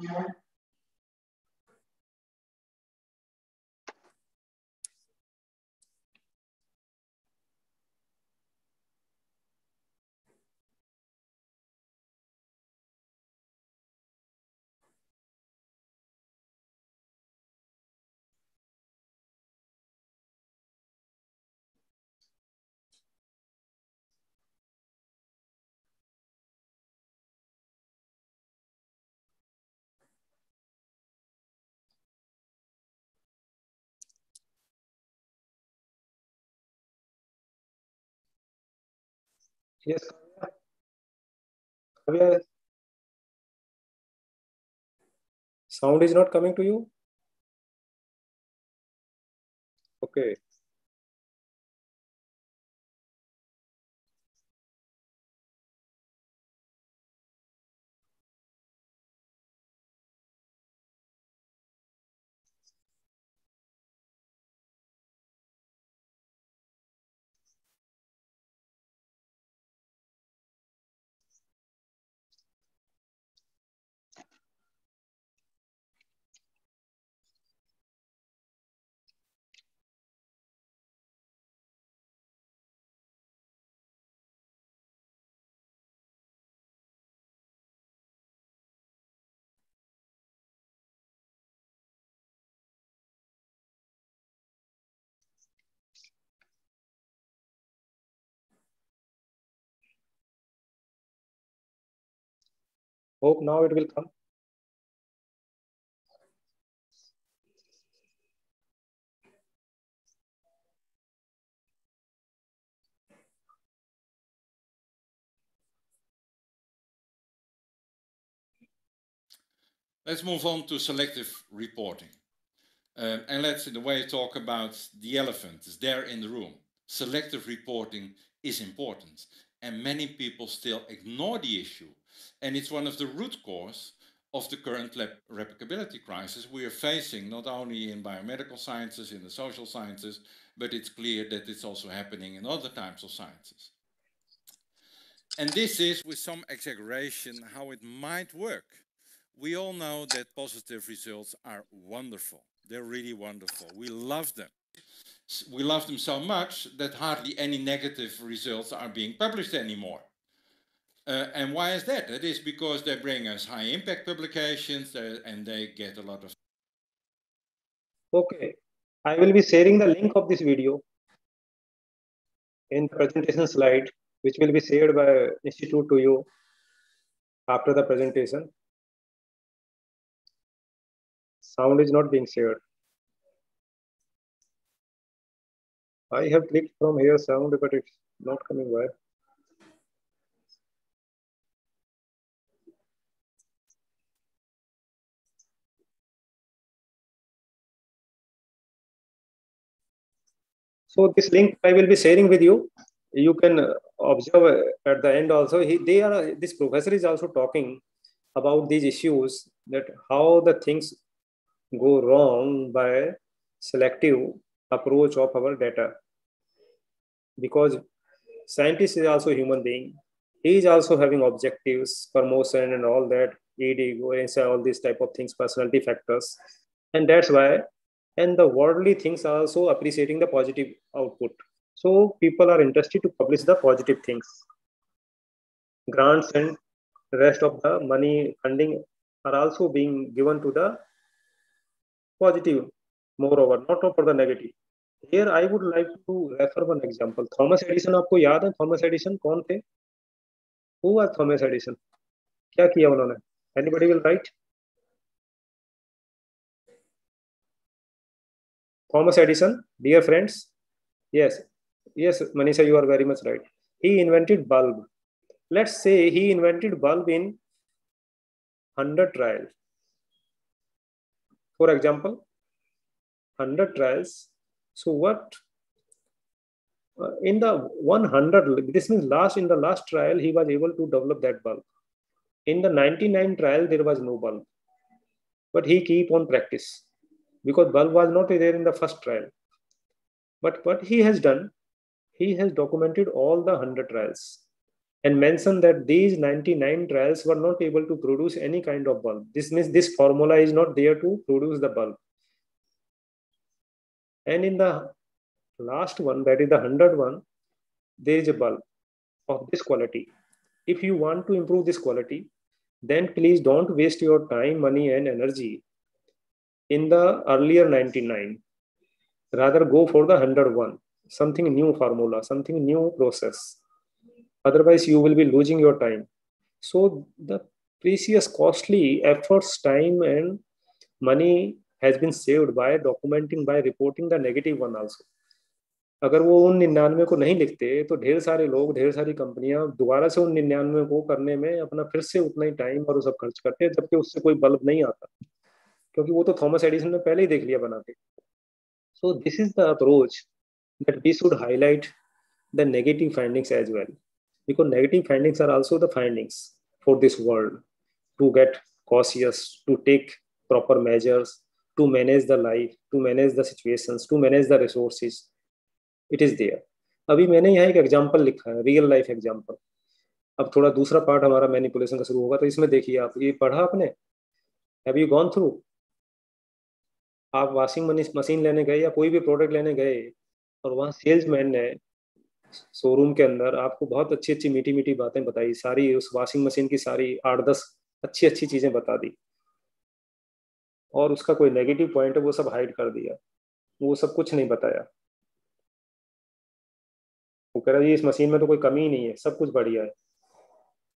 Yeah. Yes, Kavya. Sound is not coming to you? Okay. Hope now it will come. Let's move on to selective reporting. Uh, and let's, in a way, talk about the elephant. It's there in the room. Selective reporting is important. And many people still ignore the issue and it's one of the root cause of the current replicability crisis we are facing, not only in biomedical sciences, in the social sciences, but it's clear that it's also happening in other types of sciences. And this is, with some exaggeration, how it might work. We all know that positive results are wonderful. They're really wonderful. We love them. We love them so much that hardly any negative results are being published anymore. Uh, and why is that? That is because they bring us high impact publications uh, and they get a lot of. Okay, I will be sharing the link of this video in the presentation slide, which will be shared by Institute to you after the presentation. Sound is not being shared. I have clicked from here sound, but it's not coming where. So this link I will be sharing with you. You can observe at the end also. He, they are this professor is also talking about these issues that how the things go wrong by selective approach of our data because scientist is also human being he is also having objectives promotion and all that ed all these type of things personality factors and that's why and the worldly things are also appreciating the positive output so people are interested to publish the positive things grants and rest of the money funding are also being given to the positive moreover not for the negative here i would like to refer one example thomas edison आपको याद है थॉमस एडिसन कौन थे who was thomas edison क्या किया उन्होंने anybody will write Thomas Edison, dear friends, yes, yes, Manisha, you are very much right. He invented bulb. Let's say he invented bulb in 100 trials. For example, 100 trials. So what uh, in the 100 this means last in the last trial he was able to develop that bulb in the 99 trial there was no bulb but he keep on practice because bulb was not there in the first trial. But what he has done he has documented all the 100 trials and mentioned that these 99 trials were not able to produce any kind of bulb. This means this formula is not there to produce the bulb. And in the last one, that is the 100 one, there is a bulb of this quality. If you want to improve this quality, then please don't waste your time, money, and energy in the earlier 99. Rather, go for the 101, something new formula, something new process. Otherwise, you will be losing your time. So, the precious, costly efforts, time, and money has been saved by documenting, by reporting the negative one also. अगर वो उन निन्यानवे को नहीं लिखते तो ढेर सारे लोग ढेर सारी कंपनियाँ दोबारा से उन निन्यानवे को करने में अपना फिर से उतना ही टाइम और सब खर्च करते हैं जबकि उससे कोई बल्ब नहीं आता क्योंकि वो तो थॉमस एडिसन ने पहले ही देख लिया बना के। So this is the approach that we should highlight the negative findings as well because negative findings are also the findings for this world to get cautious to take proper measures, to manage the life, to manage the situations, to manage the resources. It is there अभी मैंने यहाँ एक एग्ज़ाम्पल लिखा है रियल लाइफ एग्ज़ाम्पल अब थोड़ा दूसरा पार्ट हमारा मैनिपुलेशन का शुरू होगा तो इसमें देखिए आप, ये पढ़ा आपने? हैव यू गॉन थ्रू आप वॉशिंग मशीन लेने गए या कोई भी प्रोडक्ट लेने गए और वहाँ सेल्समैन ने शोरूम के अंदर आपको बहुत अच्छी अच्छी मीठी मीठी बातें बताई, सारी उस वॉशिंग मशीन की सारी आठ दस अच्छी अच्छी चीज़ें बता दी। और उसका कोई नेगेटिव पॉइंट है, वो सब हाइड कर दिया। वो सब कुछ नहीं बताया। वो कह रहा जी इस मशीन में तो कोई कमी ही नहीं है, सब कुछ बढ़िया है।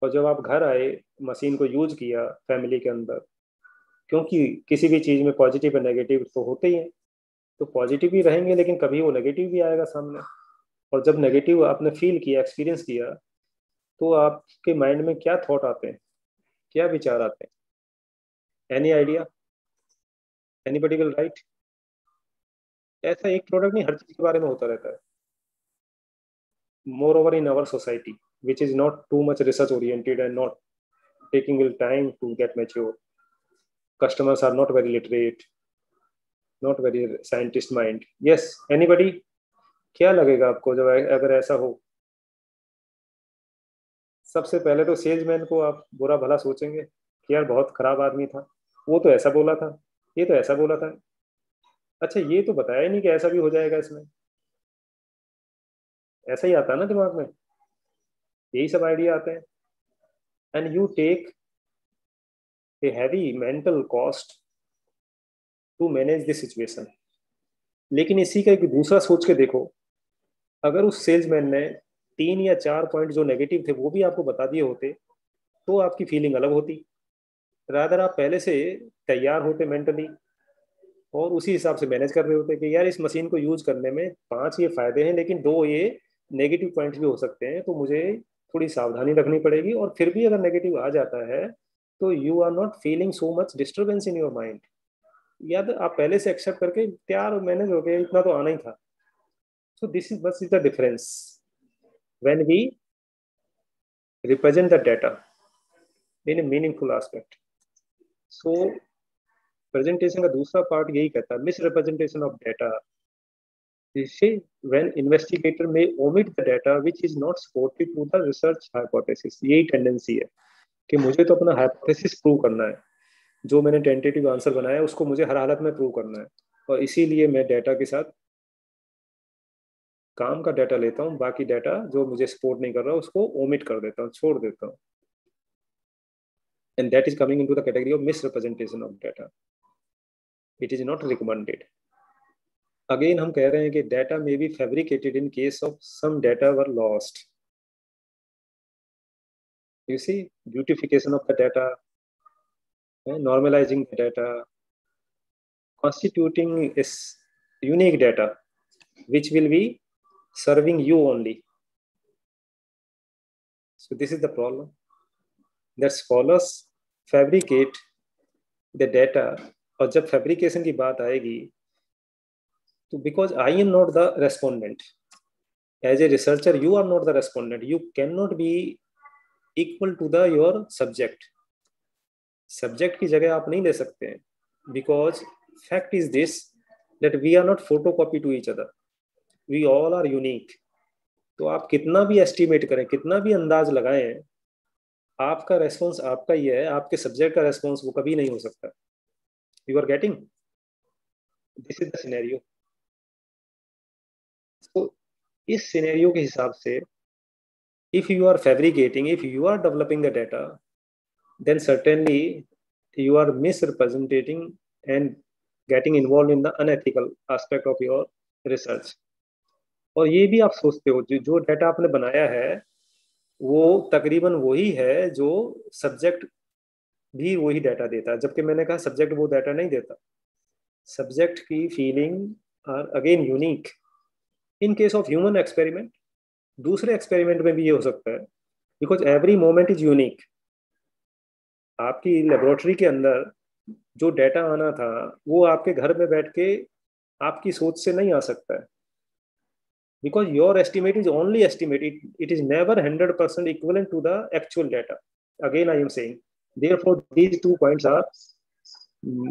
और जब आप घर आए मशीन को यूज़ किया फैमिली के अंदर क्योंकि किसी भी चीज़ में पॉजिटिव और नेगेटिव तो होते ही हैं। तो पॉजिटिव भी रहेंगे, लेकिन कभी वो नेगेटिव भी आएगा सामने। और जब नेगेटिव आपने फील किया एक्सपीरियंस किया तो आपके माइंड में क्या थॉट आते हैं? क्या विचार आते हैं? Any idea any will right ऐसा एक प्रोडक्ट नहीं, हर चीज़ के बारे में होता रहता है। Moreover, in our society, which is not too much research oriented and not taking time to get mature customers are not very literate, not very scientist mind. Yes, anybody? क्या लगेगा आपको जब अगर ऐसा हो? सबसे पहले तो सेल्समैन को आप बुरा भला सोचेंगे कि यार बहुत खराब आदमी था। वो तो ऐसा बोला था, ये तो ऐसा बोला था। अच्छा ये तो बताया नहीं कि ऐसा भी हो जाएगा इसमें। ऐसा ही आता है ना दिमाग में। यही सब आइडिया आते हैं। And you take a heavy mental cost to manage this situation लेकिन इसी का एक दूसरा सोच के देखो, अगर उस सेल्समैन ने तीन या चार पॉइंट जो नेगेटिव थे, वो भी आपको बता दिए होते तो आपकी फीलिंग अलग होती। रादर आप पहले से तैयार होते मेंटली और उसी हिसाब से मैनेज कर रहे होते कि यार इस मशीन को यूज़ करने में पाँच ये फ़ायदे हैं, लेकिन दो ये नेगेटिव पॉइंट्स भी हो सकते हैं तो मुझे थोड़ी सावधानी रखनी पड़ेगी और फिर भी अगर नेगेटिव आ जाता है तो you are not feeling so much disturbance in your mind या आप पहले से एक्सेप्ट करके तैयार मैनेज हो गया इतना तो आना ही था। सो दिस इज़ बस is the difference when we represent the data in a meaningful aspect so presentation का दूसरा पार्ट यही कहता है miss representation of data when investigator may omit the data which is not supported to the research hypothesis. यही टेंडेंसी है। कि मुझे तो अपना हाइपोथेसिस प्रूव करना है। जो मैंने टेंटेटिव आंसर बनाया, उसको मुझे हर हालत में प्रूव करना है। और इसीलिए मैं डेटा के साथ काम का डाटा लेता हूँ, बाकी डाटा जो मुझे सपोर्ट नहीं कर रहा, उसको ओमिट कर देता हूँ, छोड़ देता हूँ। And that is coming into the category of misrepresentation of data. It is not recommended. Again हम कह रहे हैं कि data may be fabricated in case of some data were lost you see beautification of the data normalizing the data constituting is unique data which will be serving you only so this is the problem that scholars fabricate the data और जब फैब्रिकेशन की बात आएगी तो because I am not the respondent as a researcher you are not the respondent you can not be Equal to the your subject subject की जगह आप नहीं ले सकते हैं because fact is this that we are not photo copy to each other we all are unique तो आप कितना भी एस्टिमेट करें, कितना भी अंदाज लगाएँ, आपका रेस्पॉन्स आपका ही है, आपके सब्जेक्ट का रेस्पॉन्स वो कभी नहीं हो सकता। You are getting this is the scenario तो इस सिनेरियो के हिसाब से if you are fabricating if you are developing the data then certainly you are misrepresenting and getting involved in the unethical aspect of your research और ये भी आप सोचते हो जो जो डाटा आपने बनाया है वो तकरीबन वही है जो सब्जेक्ट भी वही डाटा देता है जबकि मैंने कहा सब्जेक्ट वो डाटा नहीं देता सब्जेक्ट की feeling are again unique in case of human experiment दूसरे एक्सपेरिमेंट में भी ये हो सकता है। Because every moment is unique आपकी लेबोरेटरी के अंदर जो डेटा आना था, वो आपके घर में बैठ के आपकी सोच से नहीं आ सकता है। Because your estimate is only estimate it it is never hundred percent equal to the actual data again I am saying therefore these two points are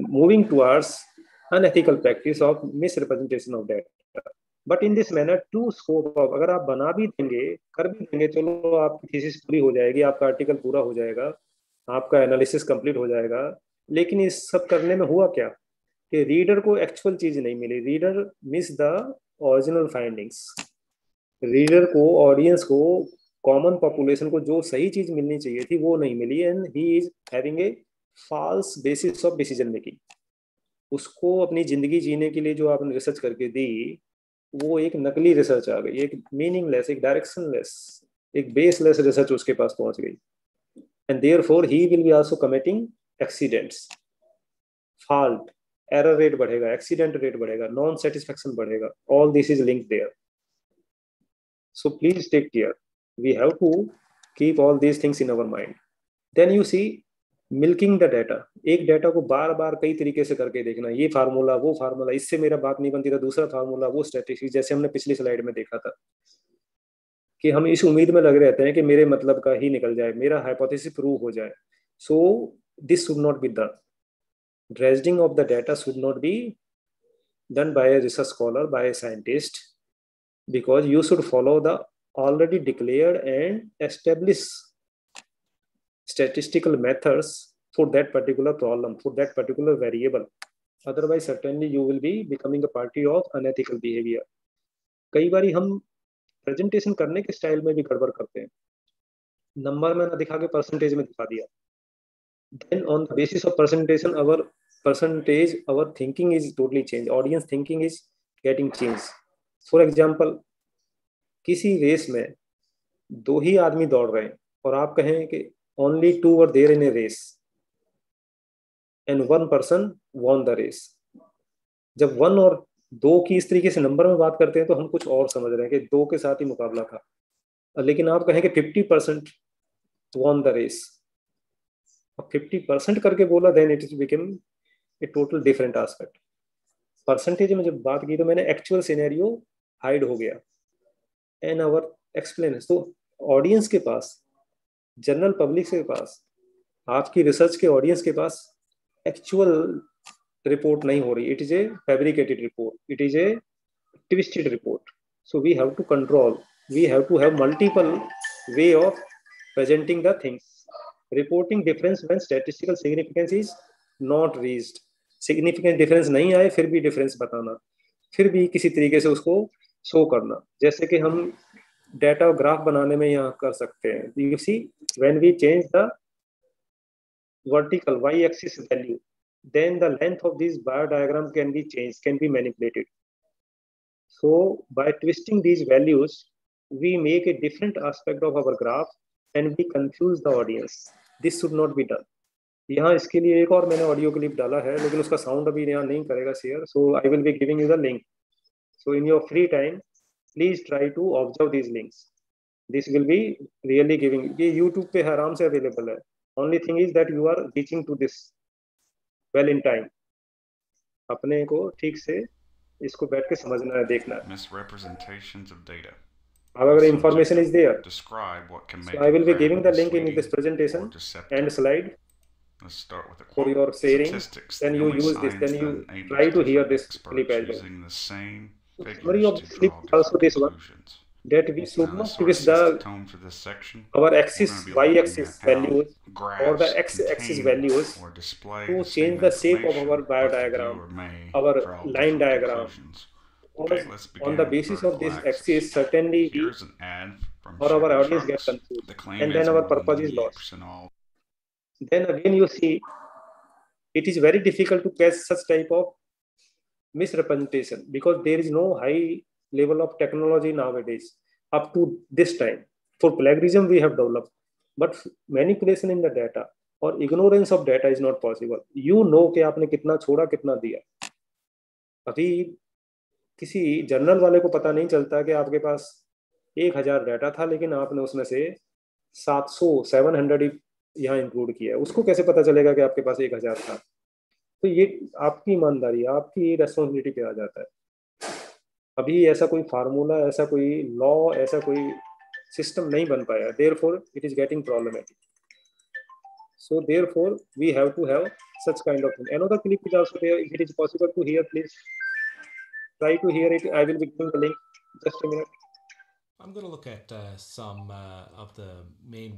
moving to unethical practice of misrepresentation of data but in this manner to scope of अगर आप बना भी देंगे, कर भी देंगे, चलो आपकी थीसिस पूरी हो जाएगी, आपका आर्टिकल पूरा हो जाएगा, आपका एनालिसिस कंप्लीट हो जाएगा। लेकिन इस सब करने में हुआ क्या? कि रीडर को एक्चुअल चीज़ नहीं मिली। Reader miss the original findings reader को ऑडियंस को कॉमन पॉपुलेशन को जो सही चीज़ मिलनी चाहिए थी, वो नहीं मिली। And he is having a false basis of decision making उसको अपनी ज़िंदगी जीने के लिए जो आपने रिसर्च करके दी वो एक नकली रिसर्च आ गई, एक मीनिंगलेस एक डायरेक्शनलेस एक बेसलेस रिसर्च उसके पास पहुँच गई। And therefore he will be also committing accidents fault error rate बढ़ेगा एक्सीडेंट रेट बढ़ेगा नॉन सेटिस्फेक्शन बढ़ेगा all this is link there so please take care we have to keep all these things in our mind then you see milking the data. एक डाटा को बार बार कई तरीके से करके देखना, ये फार्मूला, वो फार्मूला, इससे मेरा बात नहीं बनती था, दूसरा फार्मूला, वो स्ट्रेटेजी जैसे हमने पिछली स्लाइड में देखा था। कि हम इस उम्मीद में लगे रहते हैं कि मेरे मतलब का ही निकल जाए, मेरा हाइपोथेसिस प्रूव हो जाए। So this should not be done dredging of the data should not be done by a research scholar, by a scientist, because you should follow the already declared and established statistical methods for that particular problem for that particular variable otherwise certainly you will be becoming a party of unethical behavior कई बारी हम प्रेजेंटेशन करने के स्टाइल में भी गड़बड़ करते हैं नंबर में ना दिखा के परसेंटेज में दिखा दिया then on the basis of presentation our percentage our thinking is totally changed audience thinking is getting changed for example किसी रेस में दो ही आदमी दौड़ रहे हैं और आप कहें कि only two were there in a race and one person won the race जब वन और दो की इस तरीके से नंबर में बात करते हैं तो हम कुछ और समझ रहे हैं कि दो के साथ ही मुकाबला था। लेकिन आप कहें कि fifty percent won the race fifty percent करके बोला then it is become a total different aspect percentage में जब बात की तो मैंने एक्चुअल सिनेरियो हाइड हो गया। And our explain to audience के पास जनरल पब्लिक के पास, आपकी रिसर्च के ऑडियंस के पास एक्चुअल रिपोर्ट नहीं हो रही। It is a fabricated report it is a twisted report so we have to control we have to have multiple way of presenting the things reporting difference when statistical significance is not reached significant difference नहीं आए, फिर भी डिफरेंस बताना। फिर भी किसी तरीके से उसको शो करना। जैसे कि हम डेटा ग्राफ बनाने में यहाँ कर सकते हैं। You see when we change the vertical Y axis value then the length of this bar diagram can be change can be manipulated so by twisting these values we make a different aspect of our graph and we confuse the audience this should not be done यहाँ इसके लिए एक और मैंने ऑडियो क्लिप डाला है, लेकिन उसका साउंड अभी यहाँ नहीं करेगा share so I will be giving you the link so in your free time please try to observe these links this will be really giving ये यूट्यूब पे आराम से अवेलेबल है only thing is that you are reaching to this well in time अपने को ठीक से इसको बैठ के समझना है देखना है misrepresentations of data however information is there describe what can make so i will be giving the link in this presentation and slide Let's start with a for your sharing then the you use this then you try to hear this clip as well using the same summary of this also this one. that we should now, not twist the tone for this section. our axis y-axis values or the x-axis values to change the shape of our biodiagram, our line diagram. Okay, on the basis of this axis, certainly we or our audience gets confused. The and then our purpose is lost. Then again you see, it is very difficult to catch such type of misrepresentation because there is no high level of technology nowadays up to this time for plagiarism we have developed but manipulation in the data or ignorance of data is not possible you know कि आपने कितना छोड़ा कितना दिया अभी किसी जर्नल वाले को पता नहीं चलता कि पास एक हज़ार डाटा था लेकिन आपने उसमें से 700 700 यहाँ इंक्लूड किया है उसको कैसे पता चलेगा कि आपके पास एक हज़ार था तो ये आपकी ईमानदारी आपकी रेस्पॉन्सिबिलिटी पे आ जाता है अभी ऐसा कोई फार्मूला ऐसा कोई लॉ ऐसा कोई सिस्टम नहीं बन पाया therefore it is getting problematic clip is also there if it is possible to hear please try to hear it i will be giving the link just a minute I'm going to look at uh, some uh, of the main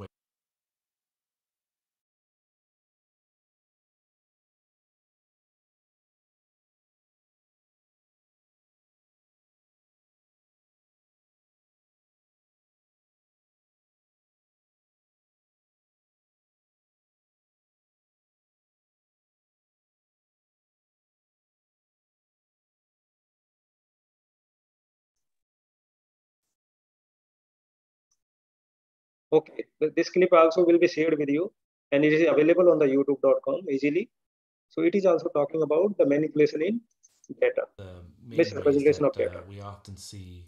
Okay, this clip also will be shared with you and it is available on the youtube.com easily. So it is also talking about the manipulation in data. The main ways Misrepresentation of data. uh, we often see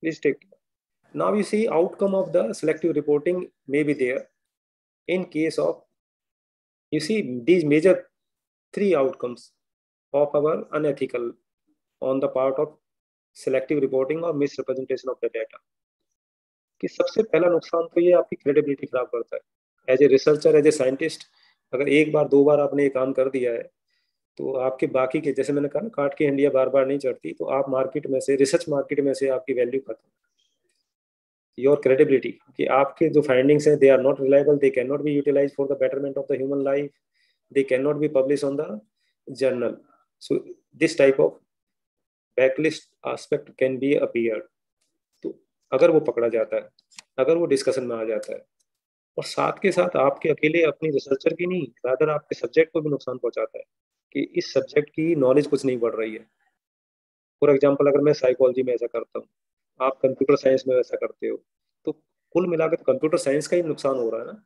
Please take. Now you see outcome of the selective reporting may be there in case of, you see these major three outcomes of our unethical on the part of selective reporting or misrepresentation of the data. कि सबसे पहला नुकसान तो ये आपकी क्रेडिबिलिटी खराब करता है। As a researcher as a scientist अगर एक बार, दो बार आपने ये काम कर दिया है तो आपके बाकी के, जैसे मैंने कहा ना, काट के इंडिया बार बार नहीं चढ़ती तो आप मार्केट में से रिसर्च मार्केट में से आपकी वैल्यू खत्म। योर क्रेडिबिलिटी कि आपके जो फाइंडिंग्स हैं they are not reliable they can not be utilize for the betterment of the human life they can not be publish on the journal so this type of backlist aspect can be तो अगर वो पकड़ा जाता है, अगर वो डिस्कशन में आ जाता है। और साथ के साथ आपके अकेले, अपनी रिसर्चर की नहीं रादर आपके सब्जेक्ट को भी नुकसान पहुंचाता है कि इस सब्जेक्ट की नॉलेज कुछ नहीं बढ़ रही है। फॉर एग्ज़ाम्पल अगर मैं साइकोलॉजी में ऐसा करता हूँ, आप कंप्यूटर साइंस में ऐसा करते हो तो कुल मिलाकर तो कंप्यूटर साइंस का ही नुकसान हो रहा है ना।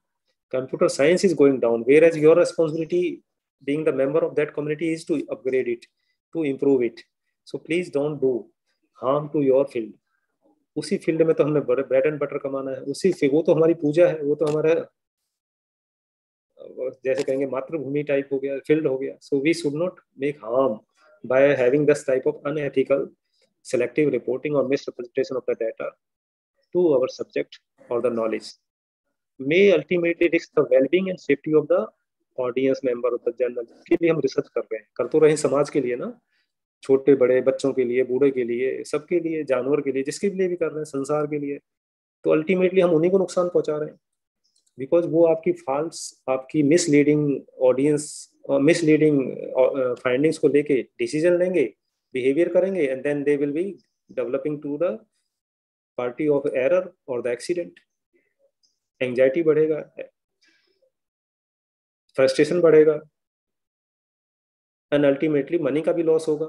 Computer science is going down where as your responsibility being the member of that community is to upgrade it, to improve it. So please don't do harm to your field. उसी फ़ील्ड में तो हमने ब्रेड एंड बटर कमाना है। उसी वो तो हमारी पूजा है, वो तो हमारा जैसे कहेंगे मातृभूमि टाइप हो गया, फ़ील्ड हो गया। So we should not make harm by having this type of unethical selective reporting और miss of the data to our subject और the knowledge may ultimately risk the wellbeing and safety of the audience member of the journal के लिए हम रिसर्च कर रहे हैं। कर तो रहे समाज के लिए ना। छोटे बड़े बच्चों के लिए, बूढ़े के लिए, सबके लिए, जानवर के लिए, जिसके लिए भी कर रहे हैं, संसार के लिए। तो अल्टीमेटली हम उन्हीं को नुकसान पहुँचा रहे हैं। बिकॉज़ वो आपकी फॉल्स आपकी मिसलीडिंग ऑडियंस मिसलीडिंग फाइंडिंग्स को लेके डिसीज़न लेंगे बिहेवियर करेंगे and then they will be developing to the party of error और द एक्सीडेंट एंजाइटी बढ़ेगा फ्रस्ट्रेशन बढ़ेगा एंड अल्टीमेटली मनी का भी लॉस होगा।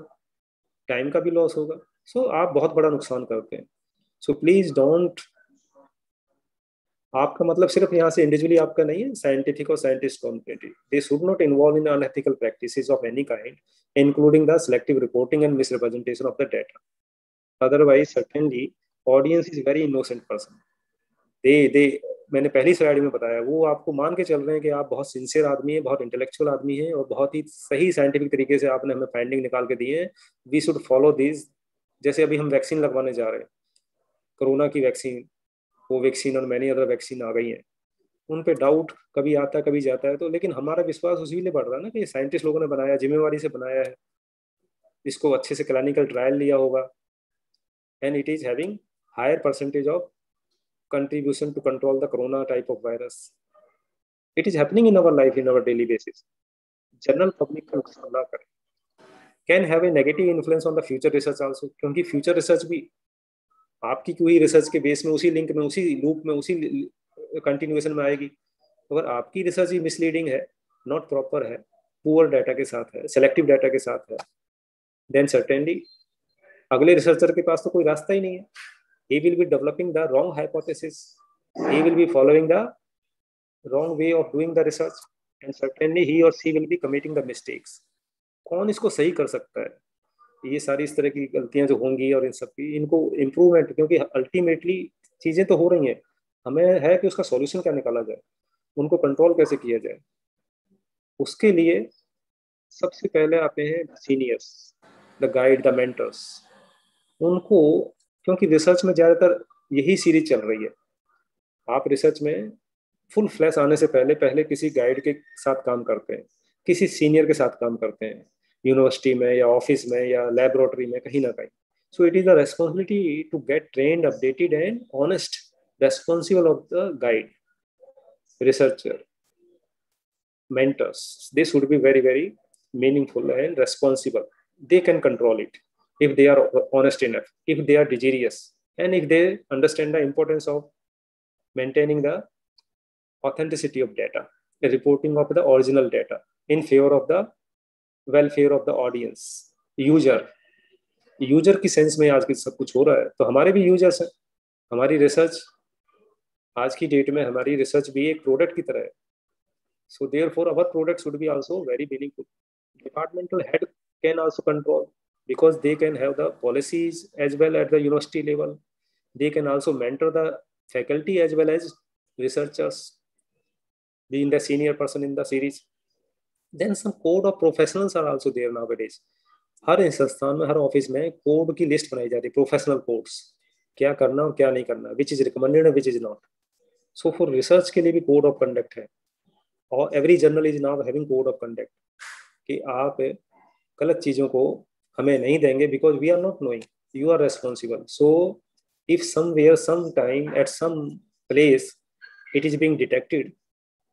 टाइम का भी लॉस होगा। सो so, आप बहुत बड़ा नुकसान करते हैं। सो प्लीज़ डोंट आपका मतलब सिर्फ़ यहाँ से इंडिविजुअली आपका नहीं है साइंटिफिक और scientist community they should not involve in unethical practices of any kind including the selective reporting and misrepresentation of the data otherwise certainly audience is very innocent person. They they मैंने पहली स्लाइड में बताया, वो आपको मान के चल रहे हैं कि आप बहुत सिंसियर आदमी है, बहुत इंटेलेक्चुअल आदमी है और बहुत ही सही साइंटिफिक तरीके से आपने हमें फाइंडिंग निकाल के दिए हैं। वी शुड फॉलो दिस जैसे अभी हम वैक्सीन लगवाने जा रहे हैं, कोरोना की वैक्सीन वो वैक्सीन और मैनी अदर वैक्सीन आ गई हैं। उन पे डाउट कभी आता है कभी जाता है तो लेकिन हमारा विश्वास उसी लिए बढ़ रहा है ना कि साइंटिस्ट लोगों ने बनाया, जिम्मेवारी से बनाया है। इसको अच्छे से क्लिनिकल ट्रायल लिया होगा। And it is having higher percentage of contribution to control the corona type of virus. It is happening in our life, in our daily basis. General public का नुकसान ना करें can have a negative influence on the future research also क्योंकि फ्यूचर रिसर्च भी आपकी कोई रिसर्च के बेस में उसी लिंक में उसी लूप में उसी कंटिन्यूएशन में आएगी अगर आपकी रिसर्च ही मिसलीडिंग है नॉट प्रॉपर है पुअर डाटा के साथ है सेलेक्टिव डाटा के साथ है देन सर्टेनली अगले रिसर्चर के पास तो कोई रास्ता ही नहीं है he will be developing the wrong hypothesis he will be following the wrong way of doing the research and certainly he or she will be committing the mistakes कौन इसको सही कर सकता है ये सारी इस तरह की गलतियाँ जो होंगी और इन सब की इनको इम्प्रूवमेंट क्योंकि अल्टीमेटली चीज़ें तो हो रही हैं हमें है कि उसका सॉल्यूशन क्या निकाला जाए उनको कंट्रोल कैसे किया जाए उसके लिए सबसे पहले आते हैं seniors the guide the mentors उनको क्योंकि रिसर्च में ज़्यादातर यही सीरीज़ चल रही है। आप रिसर्च में फुल फ्लैश आने से पहले पहले किसी गाइड के साथ काम करते हैं, किसी सीनियर के साथ काम करते हैं यूनिवर्सिटी में या ऑफ़िस में या लेबोरेटरी में, कहीं ना कहीं। So it is the responsibility to get trained updated and honest responsible of the guide researcher mentors. They should be very very meaningful and responsible. They can control it. If they are honest enough, if they are desirous, and if they understand the importance of maintaining the authenticity of data, the reporting of the original data in favor of the welfare of the audience, user. User की सेंस में आज सब कुछ हो रहा है तो हमारे भी यूज़र्स हैं हमारी रिसर्च आज की डेट में हमारी रिसर्च भी एक प्रोडक्ट की तरह है therefore our product should be also very meaningful departmental head can also control because they can have the policies as well at the university level. They can also mentor the faculty as well as researchers, being the senior person in the series. Then some code of professionals are also there nowadays. हर संस्थान में हर ऑफ़िस में कोड की लिस्ट बनाई जाती है प्रोफेशनल कोड्स क्या करना और क्या नहीं करना which is recommended which is not so for research के लिए भी कोड ऑफ़ कंडक्ट है और every journal is now having code of conduct कि आप गलत चीज़ों को हमें नहीं देंगे because we are not knowing you are responsible so if somewhere some time at some place it is being detected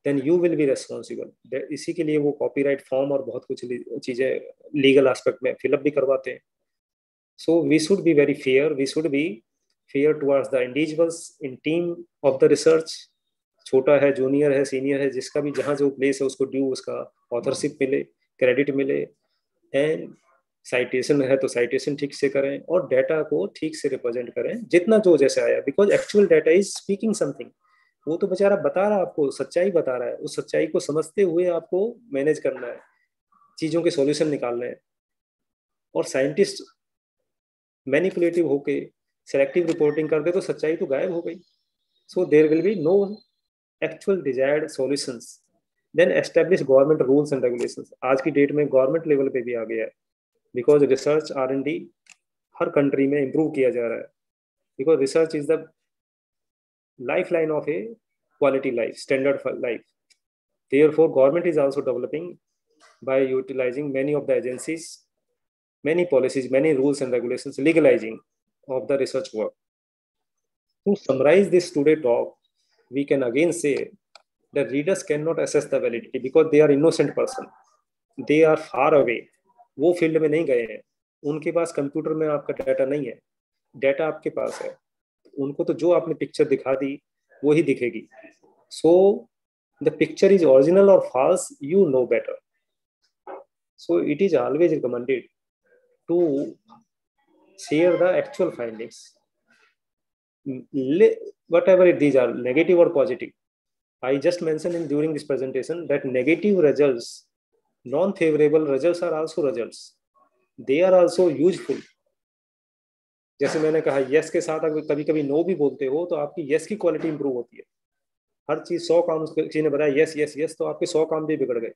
then you will be responsible इसी के लिए वो कॉपीराइट फॉर्म और बहुत कुछ चीज़ें लीगल एस्पेक्ट में फिलअप भी करवाते हैं। So we should be very fair we should be fair towards the individuals in team of the research छोटा है जूनियर है सीनियर है, जिसका भी जहाँ जो प्लेस है, उसको ड्यू उसका ऑथरशिप मिले क्रेडिट मिले। एंड साइटेशन है तो साइटेशन ठीक से करें और डाटा को ठीक से रिप्रेजेंट करें, जितना जो जैसे आया because actual data is speaking something वो तो बेचारा बता रहा है आपको, सच्चाई बता रहा है। उस सच्चाई को समझते हुए आपको मैनेज करना है, चीज़ों के सॉल्यूशन निकालने हैं। और साइंटिस्ट मैनिपुलेटिव होके सेलेक्टिव रिपोर्टिंग कर दे तो सच्चाई तो गायब हो गई। So there will be no actual desired solutions then establish government rules and regulations आज की डेट में गवर्नमेंट लेवल पे भी आ गया है। Because research R n D her country में इम्प्रूव किया जा रहा है because research is the lifeline of a quality life, standard for life. Therefore, government is also developing by utilizing many of the agencies, many policies, many rules and regulations, legalizing of the research work. To summarize this today talk, we can again say that readers cannot assess the validity because they are innocent person. They are far away. वो फ़ील्ड में नहीं गए हैं। उनके पास कंप्यूटर में आपका डाटा नहीं है। डाटा आपके पास है। उनको तो जो आपने पिक्चर दिखा दी, वो ही दिखेगी। So the picture is original और false you know better so it is always recommended to share the actual findings whatever it these are negative और positive I just mention in during this presentation that negative result non-favorable results are also results. They are also useful. जैसे मैंने कहा यस के साथ अगर कभी कभी नो भी बोलते हो तो आपकी यस की क्वालिटी इंप्रूव होती है। हर चीज़ सौ काम किसी ने बताया यस यस यस तो आपके सौ काम भी बिगड़ गए।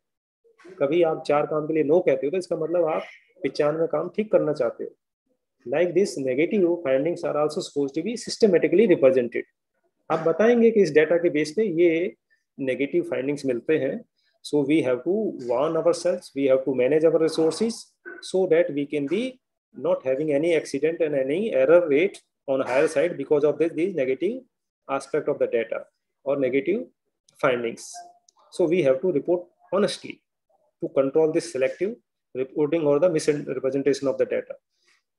कभी आप चार काम के लिए नो कहते हो तो इसका मतलब आप पिचानवे काम ठीक करना चाहते हो। Like this negative findings are also suppose to be systematically represented आप बताएँगे कि इस डेटा के बेस पे ये नेगेटिव फाइंडिंग्स मिलते हैं So we have to warn ourselves, we have to manage our resources so that we can be not having any accident and any error rate on higher side because of this, these negative aspect of the data or negative findings. So we have to report honestly to control this selective reporting or the misrepresentation of the data.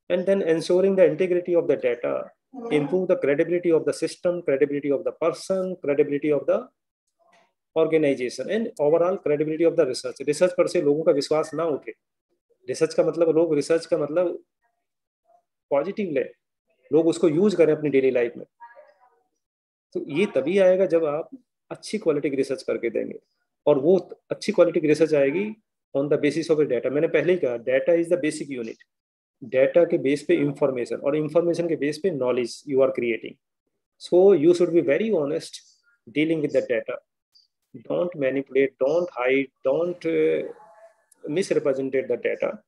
And then ensuring the integrity of the data, improve the credibility of the system, credibility of the person, credibility of the organization and overall credibility of the research. Research पर से लोगों का विश्वास ना उठे। रिसर्च का मतलब लोग, रिसर्च का मतलब पॉजिटिव ले लोग उसको यूज़ करें अपनी डेली लाइफ में। तो ये तभी आएगा जब आप अच्छी क्वालिटी की रिसर्च करके देंगे। और वो अच्छी क्वालिटी की रिसर्च आएगी on the basis of data मैंने पहले ही कहा data is the basic unit data के बेस पे इंफॉर्मेशन और इंफॉर्मेशन के बेस पे knowledge you are creating so you should be very honest dealing with the data don't manipulate, don't hide, don't uh, misrepresentate the data.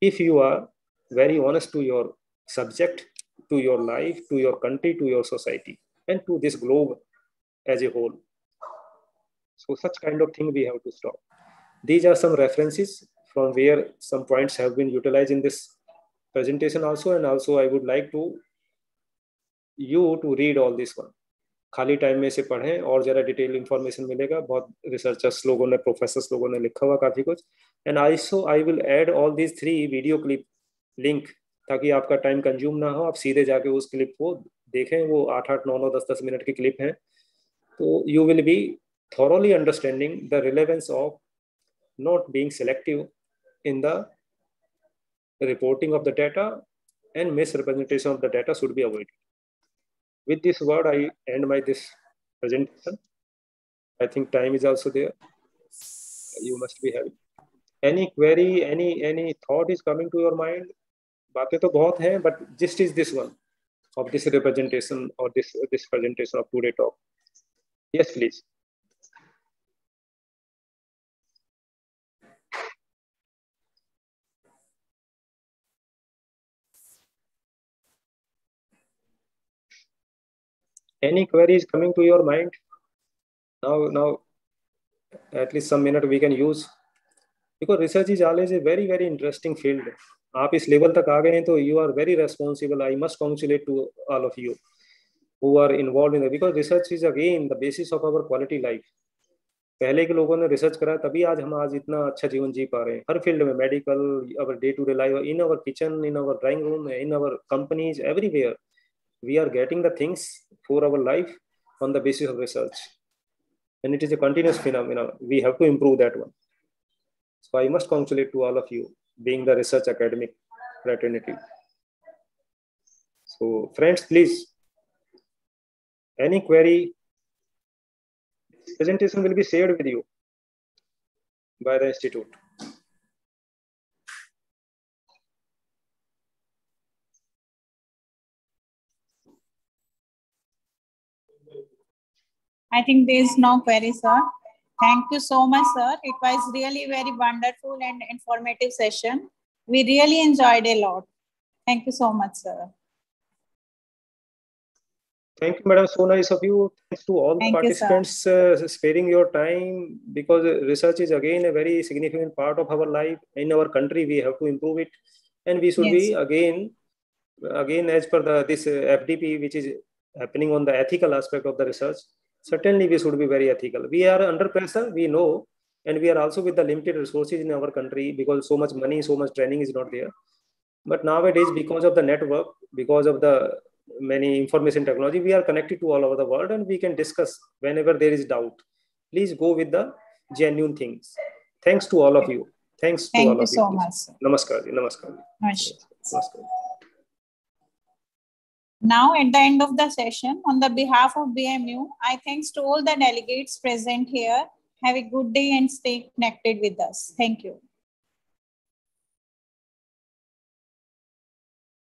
If you are very honest to your subject, to your life, to your country, to your society, and to this globe as a whole. So such kind of thing we have to stop. These are some references from where some points have been utilized in this presentation also, and also I would like to you to read all this one. खाली टाइम में से पढ़ें और जरा डिटेल इन्फॉर्मेशन मिलेगा। बहुत रिसर्चर्स लोगों ने प्रोफेसर्स लोगों ने लिखा हुआ काफ़ी कुछ। And I so I will add all these three video clip link ताकि आपका टाइम कंज्यूम ना हो। आप सीधे जाके उस क्लिप को देखें। वो आठ आठ, नौ नौ, दस दस मिनट की क्लिप हैं। तो you will be thoroughly understanding the relevance of not being selective in the reporting of the data and misrepresentation of the data should be avoided. With this word, I end my this presentation. I think time is also there. You must be having. Any query, any any thought is coming to your mind? बातें तो बहुत हैं, but just is this one of this representation or this this presentation of today talk. Yes, please. Any queries coming to your mind? Now now, at least some minute we can use. Because research is always a very very interesting field. आप इस लेवल तक आ गए हैं तो you are very responsible I must consulate to all of you who are involve in because research is again the basis of our quality life पहले के लोगों ने रिसर्च करा, तभी आज हम आज इतना अच्छा जीवन जी पा रहे हैं। हर फ़ील्ड में medical our day to day life in our kitchen in our drawing room in our companies everywhere we are getting the things for our life on the basis of research. And it is a continuous phenomenon. We have to improve that one. So i must congratulate to all of you being the research academic fraternity. So friends please any query presentation will be shared with you by the institute I think there is no query, sir. Thank you so much, sir. It was really very wonderful and informative session. We really enjoyed a lot. Thank you so much, sir. Thank you, Madam. So nice of you. Thanks to all Thank the you, participants uh, sparing your time because research is again a very significant part of our life. In our country, we have to improve it, and we should be again, again as per the this uh, FDP, which is happening on the ethical aspect of the research. Certainly, we should be very ethical. We are under pressure. We know, and we are also with the limited resources in our country because so much money, so much training is not there. But nowadays, because of the network, because of the many information technology, we are connected to all over the world and we can discuss whenever there is doubt. Please go with the genuine things. Thanks to all of you. Thanks to Thank all you of so you. much. Namaskar. Namaskar. Namaskar. Namaskar. Now, at the end of the session, on the behalf of BMU, I thanks to all the delegates present here. Have a good day and stay connected with us. Thank you.